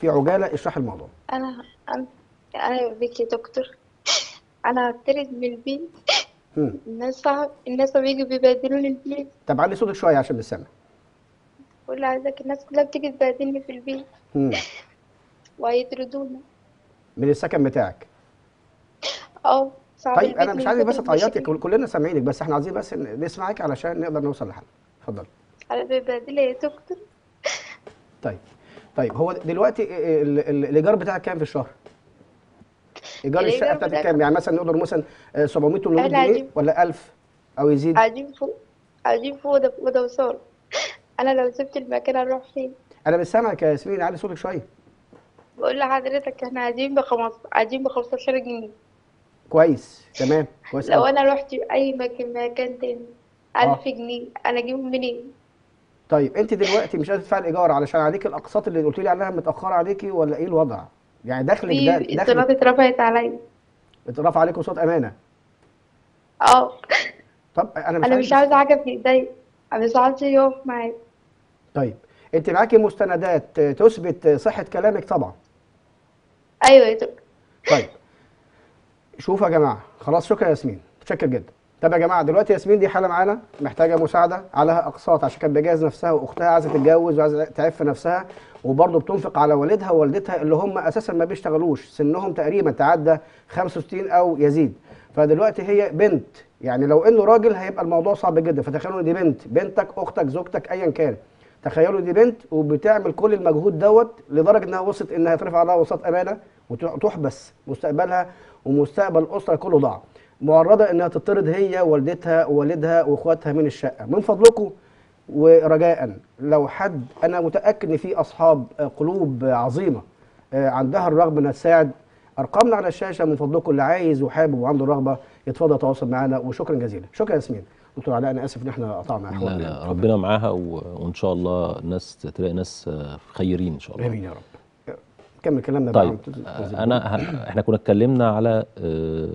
في عجالة اشرح الموضوع. أنا أنا بك يا دكتور. أنا هطرد من البيت. الناس صعب الناس بيجوا بيبهدلوني البيت. طب علي صوتك شوية عشان نسمع. بقول عايزك الناس كلها بتيجي تبهدلني في البيت مم. وهيطردونا من السكن بتاعك آه طيب أنا مش عايزك كتر بس تعيطي كلنا سامعينك بس إحنا عايزين بس نسمعك علشان نقدر نوصل لحل اتفضل أنا ببهدلها يا دكتور طيب طيب هو دلوقتي ال- ال- الإيجار بتاعك كام في الشهر؟ إيجار الشقة بتاعتك كام؟ يعني مثلا نقدر مثلا آه، 700 800 إحنا جنيه عايزين- ولا 1000 أو يزيد؟ قاعدين فوق قاعدين فوق اوضه وصاله أنا لو سبت المكان هروح فين؟ أنا مش سامعك يا ياسمين علي صوتك شوية. بقول لحضرتك إحنا قاعدين بخمس قاعدين ب 15 جنيه. كويس تمام كويس لو. أنا رحت أي مكان مكان تاني 1000 جنيه أنا اجيبهم منين؟ طيب أنت دلوقتي مش قادرة تدفعي الإيجار علشان عليك الأقساط اللي قلت لي عليها متأخرة عليكي ولا إيه الوضع؟ يعني دخلك ده الصلاة اترفعت عليا. اترفع عليكم صوت أمانة. آه. طب أنا مش أنا مش عاوزه حاجة في إيديا أنا مش عاوزه يقف معايا. طيب انت معاكي مستندات تثبت صحة كلامك طبعا. أيوه يا دكتور. طيب شوفوا يا جماعة. خلاص شكرا يا ياسمين. متشكر جدا. طب يا جماعة دلوقتي ياسمين دي حالة معانا محتاجة مساعدة عليها أقساط عشان كانت بتجهز نفسها وأختها عايزة تتجوز وعايزة تعف نفسها وبرضه بتنفق على والدها ووالدتها اللي هم أساسا ما بيشتغلوش. سنهم تقريبا تعدى 65 أو يزيد. فدلوقتي هي بنت. يعني لو إنه راجل هيبقى الموضوع صعب جدا. فتخيلوا إن دي بنت بنتك أختك زوجتك ايا كان. تخيلوا دي بنت وبتعمل كل المجهود دوت لدرجة إنها وصلت إنها يترفع عليها وساط أمانة وتحبس مستقبلها ومستقبل الأسرة كله ضاع. معرضة إنها تطرد هي والدتها ووالدها وإخواتها من الشقة. من فضلكم ورجاء. لو حد أنا متأكد إن في أصحاب آه، قلوب آه، عظيمة آه، عندها الرغبة إنها تساعد. أرقامنا على الشاشة من فضلكم اللي عايز وحابب وعنده رغبه يتفضل يتواصل معنا. وشكرا جزيلا. شكرا يا ياسمين. دكتور علاء أنا آسف ان إحنا قطعنا لا لا ربنا معاها و... وإن شاء الله الناس تلاقي ناس خيرين إن شاء الله. آمين يا رب. كمل كلامنا بقى طيب عن- آه، أنا ه- إحنا كنا اتكلمنا على آه،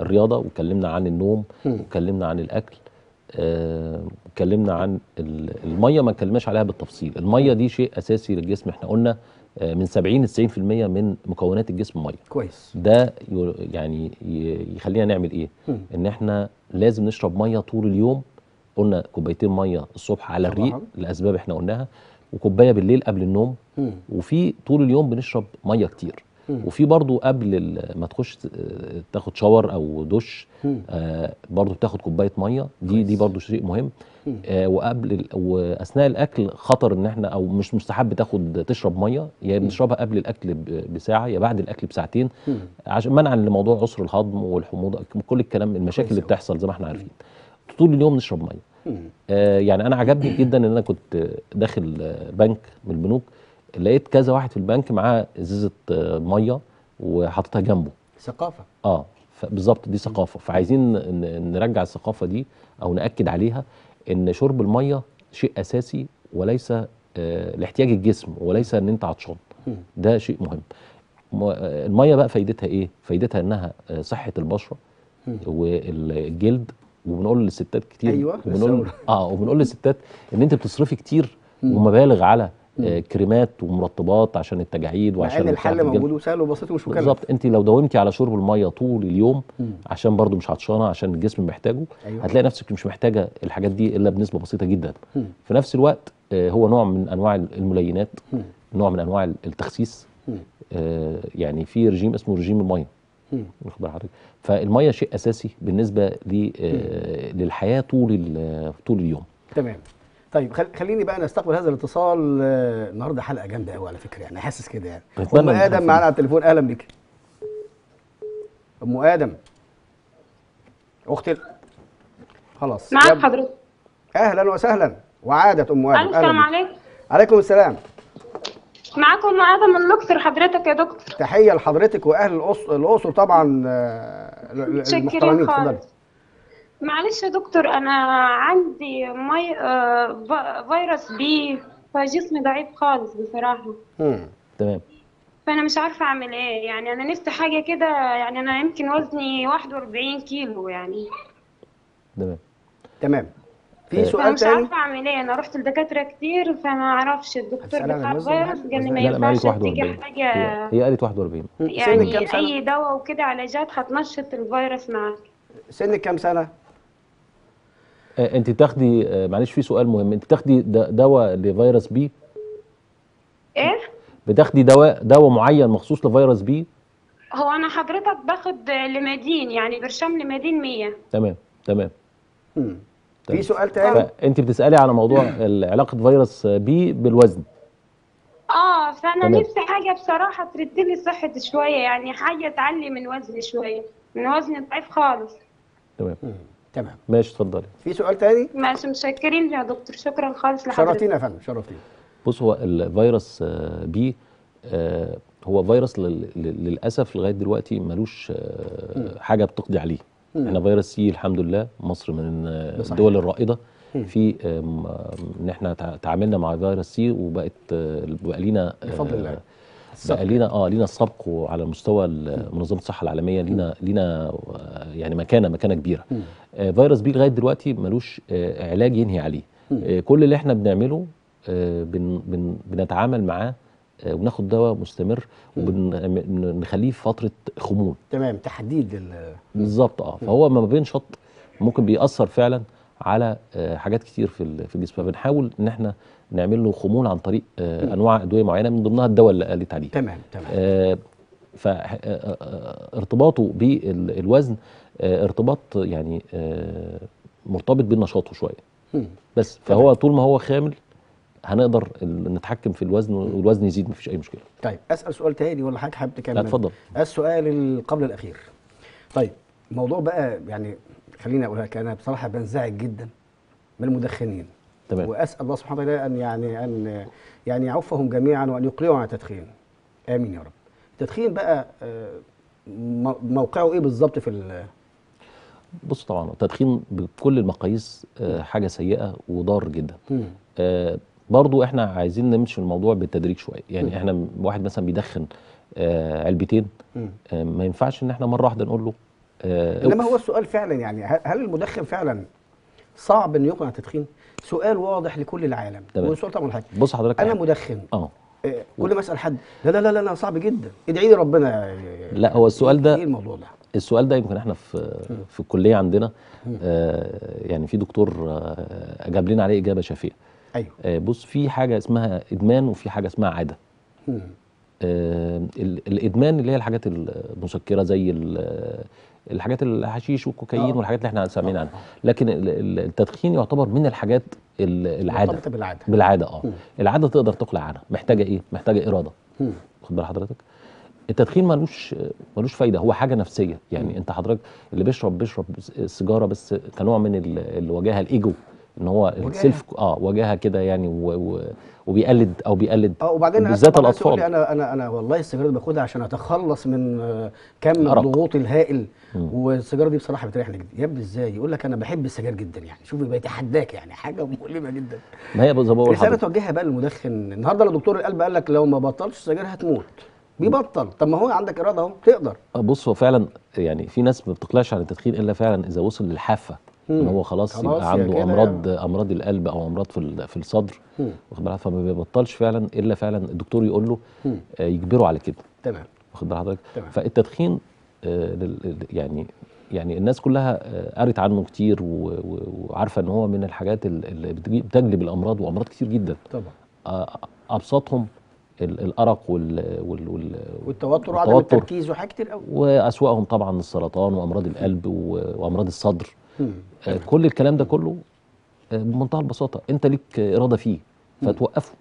الرياضة واتكلمنا عن النوم. واتكلمنا عن الأكل آه، واتكلمنا عن ال- المية ما اتكلمناش عليها بالتفصيل. المية دي شيء أساسي للجسم إحنا قلنا من 70 ل 90% من مكونات الجسم مية كويس ده يعني يخلينا نعمل إيه مم. إن إحنا لازم نشرب مية طول اليوم قلنا كوبايتين مية الصبح على الريق. لأسباب إحنا قلناها وكوباية بالليل قبل النوم مم. وفي طول اليوم بنشرب مية كتير. وفي برضو قبل ما تخش تاخد شاور أو دش. آه برضو بتاخد كوباية مية دي. دي برضو شيء مهم. آه وقبل وأثناء الأكل خطر إن إحنا أو مش مستحب تاخد تشرب مية يا بنشربها قبل الأكل بساعة يا بعد الأكل بساعتين. عشان منعا لموضوع عسر الهضم والحموضة كل الكلام المشاكل اللي. بتحصل زي ما إحنا عارفين طول اليوم نشرب مية. آه، يعني أنا عجبني جدا إن أنا كنت داخل بنك من البنوك لقيت كذا واحد في البنك معاه ازازة آه، مية وحاططها جنبه ثقافة آه بالظبط دي ثقافة فعايزين نرجع الثقافة دي أو نأكد عليها إن شرب المية شيء أساسي وليس آه، لاحتياج الجسم وليس إن أنت عطشان. ده شيء مهم آه، المية بقى فايدتها إيه فايدتها إنها صحة البشرة. والجلد وبنقول للستات كتير أيوة، وبنقول. آه وبنقول للستات إن أنت بتصرفي كتير. ومبالغ على آه كريمات ومرطبات عشان التجاعيد مع وعشان إن الحل. موجود وسهل وبسيط ومش مكلف بالظبط انت لو داومتي على شرب المية طول اليوم مم. عشان برضو مش عطشانة عشان الجسم محتاجه أيوة. هتلاقي نفسك مش محتاجة الحاجات دي إلا بنسبة بسيطة جدا مم. في نفس الوقت آه، هو نوع من أنواع الملينات مم. نوع من أنواع التخسيس مم. آه، يعني في رجيم اسمه رجيم المية. واخد بال حضرتك فالمية شيء أساسي بالنسبة آه، للحياة طول طول اليوم تمام طيب خل... خليني بقى نستقبل هذا الاتصال آه، النهارده حلقة جامدة قوي على فكرة يعني حاسس كده يعني. أم آدم معانا على التليفون. أهلا بك أم آدم. أختي خلاص معاك يب- حضرتك. أهلا وسهلا. وعادت أم آدم. السلام. عليكم. عليكم السلام. معاكم آدم من الاقصر حضرتك يا دكتور. تحية لحضرتك وأهل الاقصر طبعا آه، المحترمين. اتفضلي. معلش يا دكتور أنا عندي مي... آه، فيروس بي فجسمي ضعيف خالص بصراحة. مم. تمام. فأنا مش عارفة أعمل إيه. يعني أنا نفسي حاجة كده يعني أنا يمكن وزني 41 كيلو يعني. تمام. تمام. في. سؤال فمش تاني؟ عارفة أعمل إيه. أنا رحت لدكاترة كتير فما أعرفش الدكتور بتاع الفيروس؟ قال لي ما ينفعش تيجي 41 حاجة هي, قالت 41 مم. سنك يعني أي دواء وكده علاجات هتنشط الفيروس معاك. سنك كام سنة؟ انت بتاخدي آه، معلش في سؤال مهم. انت بتاخدي د- دواء لفيروس بي؟ إيه؟ بتاخدي دواء دواء معين مخصوص لفيروس بي؟ هو أنا حضرتك باخد لمادين يعني برشام لمادين 100 تمام تمام. مم. تمام. في سؤال تاني؟ فانت بتسألي على موضوع علاقه فيروس بي بالوزن. آه فانا تمام. نفسي حاجة بصراحة ترد لي صحتي شوية يعني حاجة تعلي من وزني شوية من وزني ضعيف خالص. تمام. تمام. ماشي اتفضلي. في سؤال تاني؟ ماشي متشكرين يا دكتور. شكرا خالص لحضرتك. شرفتينا يا فندم شرفتينا. بص هو الفيروس آه، بي آه، هو فيروس لل- لل- للأسف لغاية دلوقتي ملوش آه، حاجة بتقضي عليه. مم. إحنا فيروس سي الحمد لله مصر من. الدول الرائدة. في إن إحنا تع- تعاملنا مع فيروس سي وبقت بقى لينا بفضل الله. بقى لينا آه لينا السبق على مستوى منظمة الصحة العالمية لينا لينا آه، يعني مكانة مكانة كبيرة. آه، فيروس بي لغاية دلوقتي ملوش آه، علاج ينهي عليه. آه، كل اللي إحنا بنعمله آه، بن بن بنتعامل معاه آه، وبناخد دواء مستمر وبنخليه في فترة خمول. تمام تحديد ال- بالظبط آه. فهو ما بينشط ممكن بيأثر فعلا على آه، حاجات كتير في في الجسم. فبنحاول إن إحنا نعمل له خمول عن طريق آه، أنواع أدوية معينة من ضمنها الدواء اللي قالت عليه. تمام تمام. فارتباطه بالوزن آه، ارتباط يعني آه، مرتبط بنشاطه شوية. بس فهو طول ما هو خامل هنقدر نتحكم في الوزن والوزن يزيد مفيش أي مشكلة. طيب أسأل سؤال تاني ولا حضرتك حابب تكمل؟ لا اتفضل. السؤال قبل الأخير. طيب الموضوع بقى يعني خليني أقولها لك أنا بصراحة بنزعج جدا من المدخنين. تمام وأسأل الله سبحانه وتعالى أن يعني أن يعني يعفهم جميعا وأن يقلعوا عن التدخين آمين يا رب التدخين بقى آه، موقعه إيه بالظبط في ال- بص طبعا التدخين بكل المقاييس آه، حاجة سيئة وضار جدا. آه، برضو إحنا عايزين نمشي الموضوع بالتدريج شوية يعني. إحنا واحد مثلا بيدخن آه، علبتين. آه، ما ينفعش إن إحنا مرة واحدة نقول له إنما. هو السؤال فعلا يعني هل المدخن فعلا صعب انه يقنع التدخين سؤال واضح لكل العالم. تمام. والسؤال طبعا حاجة بص حضرتك أنا مدخن. آه. آه، كل ما أسأل حد. لا لا لا لا صعب جدا. ادعي لي ربنا. لا، هو السؤال ده- إيه الموضوع ده؟ السؤال ده يمكن إحنا في في الكلية عندنا. آه، يعني في دكتور آه، جاب لنا عليه إجابة شافيه أيوه. آه، بص في حاجة اسمها إدمان وفي حاجة اسمها عادة. آه، ال- الإدمان اللي هي الحاجات المسكرة زي الحاجات الحشيش والكوكايين آه. والحاجات اللي إحنا سامعين عنها. لكن ال- ال- التدخين يعتبر من الحاجات ال- العادة. بالعادة. بالعادة آه. مم. العادة تقدر تقلع عنها. محتاجة إيه؟ محتاجة إرادة. مم. خد بال حضرتك؟ التدخين ملوش ملوش فايدة. هو حاجة نفسية. يعني أنت حضرتك اللي بيشرب بيشرب السيجاره بس كنوع من ال- الوجاهه الإيجو. إن هو. السيلف آه وجاهه كده يعني و و وبيقلد أو بيقلد آه وبعدين بالذات الأطفال. أنا أنا أنا والله السيجارة دي باخدها عشان أتخلص من آه، كم. الضغوط الهائل. مم. والسيجارة دي بصراحة بتريحني جدا. يا ابني إزاي؟ يقول لك أنا بحب السجاير جدا يعني. شوف بيتحداك يعني. حاجة مؤلمة جدا. ما هي بقول رساله توجهها بقى للمدخن. النهارده لو دكتور القلب قال لك لو ما بطلش سجاير هتموت. بيبطل. طب ما هو عندك إرادة أهو تقدر. بص هو فعلا يعني في ناس ما بتقلعش عن التدخين إلا فعلا إذا وصل للحافة. إن. هو خلاص, خلاص يبقى عنده امراض أمراض القلب أو أمراض في في الصدر. واخد بالك فما بيبطلش فعلا إلا فعلا الدكتور يقول له. آه، يجبره على كده تمام واخد بال حضرتك. فالتدخين آه، يعني يعني الناس كلها آه، قرت عنه كتير وعارفة إن هو من الحاجات ال- اللي بتجلب الأمراض وأمراض كتير جدا طبعا آه، أبسطهم ال- الأرق وال وال وال والتوتر وعدم. التركيز وحاجات كتير قوي واسواقهم طبعا السرطان وأمراض القلب وأمراض الصدر كل الكلام ده كله آه، بمنتهى البساطة انت ليك آه، إرادة فيه فتوقفه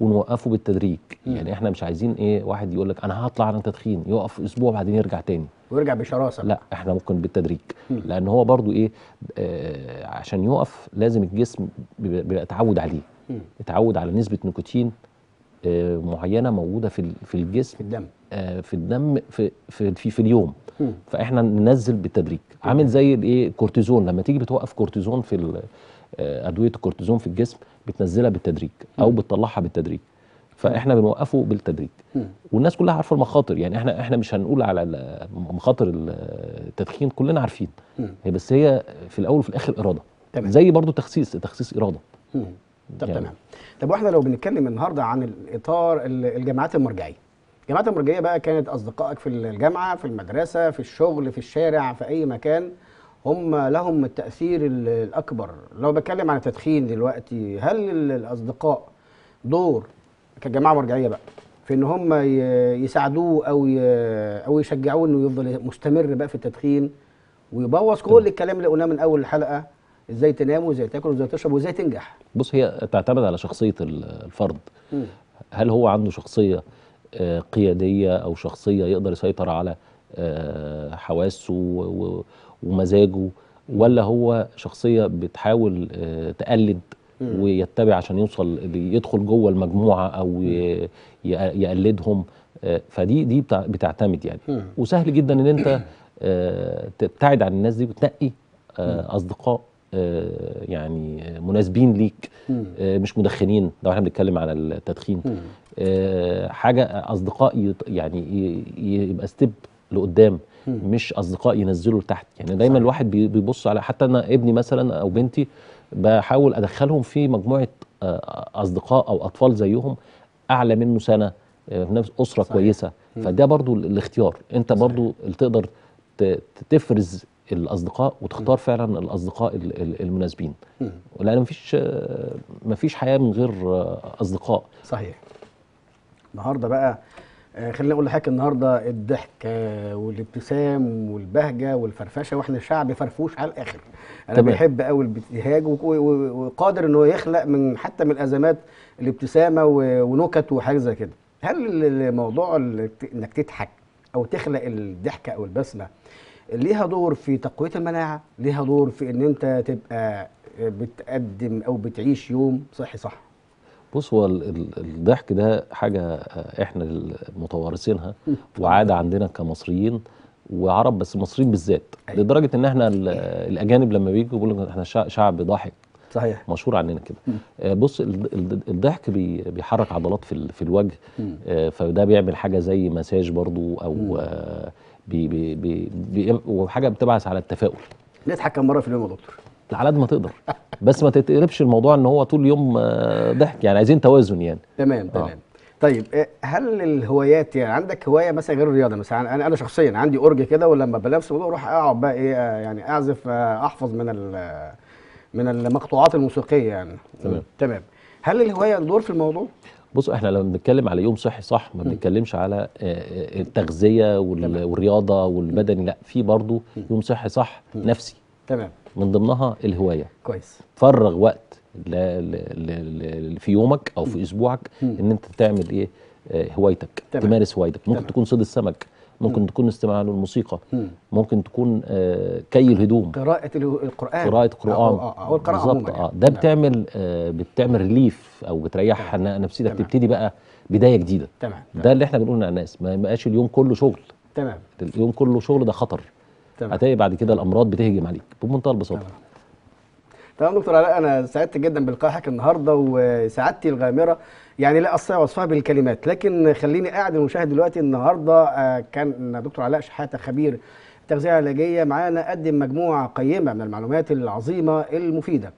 ونوقفه بالتدريج. يعني إحنا مش عايزين إيه واحد يقول لك أنا هطلع عن التدخين يقف أسبوع بعدين يرجع تاني. ويرجع بشراسة. لا إحنا ممكن بالتدريج. لأن هو برضو إيه آه عشان يقف لازم الجسم بيبقى اتعود عليه. مم. اتعود على نسبة نيكوتين آه معينة موجودة في في الجسم في الدم. آه في الدم في في في, في اليوم. مم. فاحنا ننزل بالتدريج. عامل زي الايه؟ الكورتيزون لما تيجي بتوقف كورتيزون في آه، أدوية الكورتيزون في الجسم بتنزلها بالتدريج أو بتطلعها بالتدريج. فاحنا بنوقفه بالتدريج. والناس كلها عارفة المخاطر. يعني إحنا إحنا مش هنقول على مخاطر التدخين كلنا عارفين. هي بس هي في الأول وفي الآخر إرادة. تمام. زي برضو تخسيس تخسيس إرادة. طب يعني. تمام. طب وإحنا لو بنتكلم النهارده عن الاطار ال- الجامعات المرجعية الجامعات المرجعيه بقى كانت أصدقائك في الجامعة في المدرسة في الشغل في الشارع في أي مكان هم لهم التأثير ال- الأكبر. لو بتكلم عن التدخين دلوقتي هل ال- الأصدقاء دور كجماعة مرجعية بقى في إن هم يساعدوه أو أو يشجعوه إنه يفضل مستمر بقى في التدخين ويبوظ كل الكلام اللي قلناه من أول الحلقة؟ إزاي تنام وإزاي تاكل وإزاي تشرب وإزاي تنجح؟ بص هي تعتمد على شخصية ال- الفرد. مم. هل هو عنده شخصية قيادية أو شخصية يقدر يسيطر على آه، حواسه ومزاجه ولا هو شخصية بتحاول آه، تقلد ويتبع عشان يوصل يدخل جوه المجموعة أو يقلدهم؟ آه، فدي دي بتع- بتعتمد يعني. وسهل جدا إن أنت آه، تبتعد عن الناس دي وتنقي آه، أصدقاء. آه، يعني مناسبين ليك. آه، مش مدخنين لو إحنا بنتكلم على التدخين. آه، حاجة أصدقاء يعني يبقى step لقدام. مش أصدقاء ينزلوا لتحت يعني دايما صحيح. الواحد بي- بيبص على حتى أنا ابني مثلا أو بنتي بحاول أدخلهم في مجموعة آه، أصدقاء أو أطفال زيهم أعلى منه سنة آه، في نفس أسرة صحيح. كويسة فده برضو ال- الاختيار أنت. برضو اللي تقدر تفرز الأصدقاء وتختار فعلا الأصدقاء ال- ال- المناسبين. لأن مفيش مفيش حياة من غير أصدقاء. صحيح. النهارده بقى آه، خليني أقول لحضرتك النهارده الضحك آه، والابتسام والبهجة والفرفشة وإحنا شعب فرفوش على الآخر. أنا تمام. بحب قوي الابتهاج وقادر إنه يخلق من حتى من الأزمات الابتسامة ونكت وحاجه زي كده. هل ال- الموضوع ال- إنك تضحك أو تخلق الضحكة أو البسمة ليها دور في تقوية المناعة ليها دور في إن أنت تبقى آه، بتقدم أو بتعيش يوم صحي صح. بص هو ال- ال- الضحك ده حاجة آه، إحنا المتوارثينها وعادة عندنا كمصريين وعرب بس المصريين بالذات أيوة. لدرجة إن إحنا ال- الأجانب لما بيجوا بيقولوا إحنا شع- شعب ضاحك. صحيح. مشهور عننا كده. آه، بص ال- ال- الضحك بي- بيحرك عضلات في ال- في الوجه. مم. آه، فده بيعمل حاجة زي مساج برضو أو آه، بي بي بي بي وحاجة بتبعث على التفاؤل. نضحك كم مرة في اليوم يا دكتور. على قد ما تقدر. بس ما تتقلبش الموضوع إن هو طول اليوم آه، ضحك يعني عايزين توازن يعني. تمام تمام. طيب آه، هل الهوايات يعني عندك هواية مثلا غير الرياضة مثلا؟ أنا أنا شخصيا عندي أورج كده ولما بنفس الموضوع أروح أقعد بقى إيه آه، يعني أعزف آه، أحفظ من من المقطوعات الموسيقية يعني. تمام. تمام. هل الهواية دور في الموضوع؟ بص إحنا لما بنتكلم على يوم صحي صح ما بنتكلمش على آه، آه، التغذية. والرياضة والبدني لا في برضو يوم صحي صح نفسي. تمام. من ضمنها الهواية. كويس. فرغ وقت. في يومك أو في أسبوعك إن أنت تعمل إيه؟ آه، هوايتك. تمام. تمارس هوايتك. ممكن تمام. تكون صيد السمك. ممكن تكون استماع للموسيقى. مم. ممكن تكون آه، كي الهدوم. قراءة ال- القرآن. قراءة قرآن. آه آه أو القراءه بالظبط عموما آه. يعني. ده نعم. بتعمل آه بتعمل ريليف أو بتريح نفسيتك. تبتدي بقى بداية جديدة. تمام ده اللي إحنا بنقوله للناس ما يبقاش اليوم كله شغل. تمام. اليوم كله شغل ده خطر. تمام. هتلاقي بعد كده الأمراض بتهجم عليك بمنتهى البساطة. تمام. تمام دكتور علاء أنا سعدت جدا بلقائك النهارده وسعادتي الغامرة. يعني لا أستطيع وصفها بالكلمات لكن خليني قاعد المشاهد دلوقتي النهارده آه، كان دكتور علاء شحاتة خبير التغذية العلاجية معانا قدم مجموعة قيمة من المعلومات العظيمة المفيدة.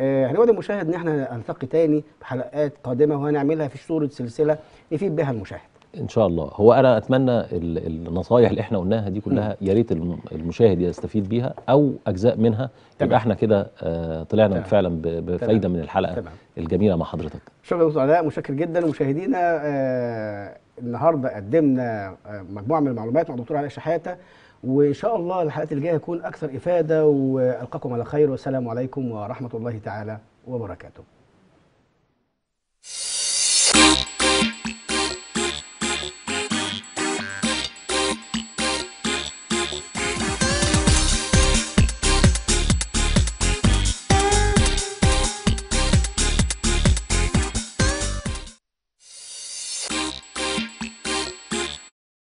آه، هنود المشاهد إن إحنا نلتقي تاني بحلقات قادمة وهنعملها في صورة سلسلة نفيد بها المشاهد. إن شاء الله. هو أنا أتمنى ال- النصايح اللي إحنا قلناها دي كلها يا ريت الم- المشاهد يستفيد بيها أو أجزاء منها تمام. يبقى إحنا كده آه، طلعنا تمام. فعلا بفايدة من الحلقة تمام. الجميلة مع حضرتك. شكرا دكتور علاء. متشكر جدا. مشاهدينا آه النهارده قدمنا آه مجموعة من المعلومات مع دكتور علاء شحاتة وإن شاء الله الحلقات الجايه هتكون أكثر إفادة وألقاكم على خير والسلام عليكم ورحمة الله تعالى وبركاته.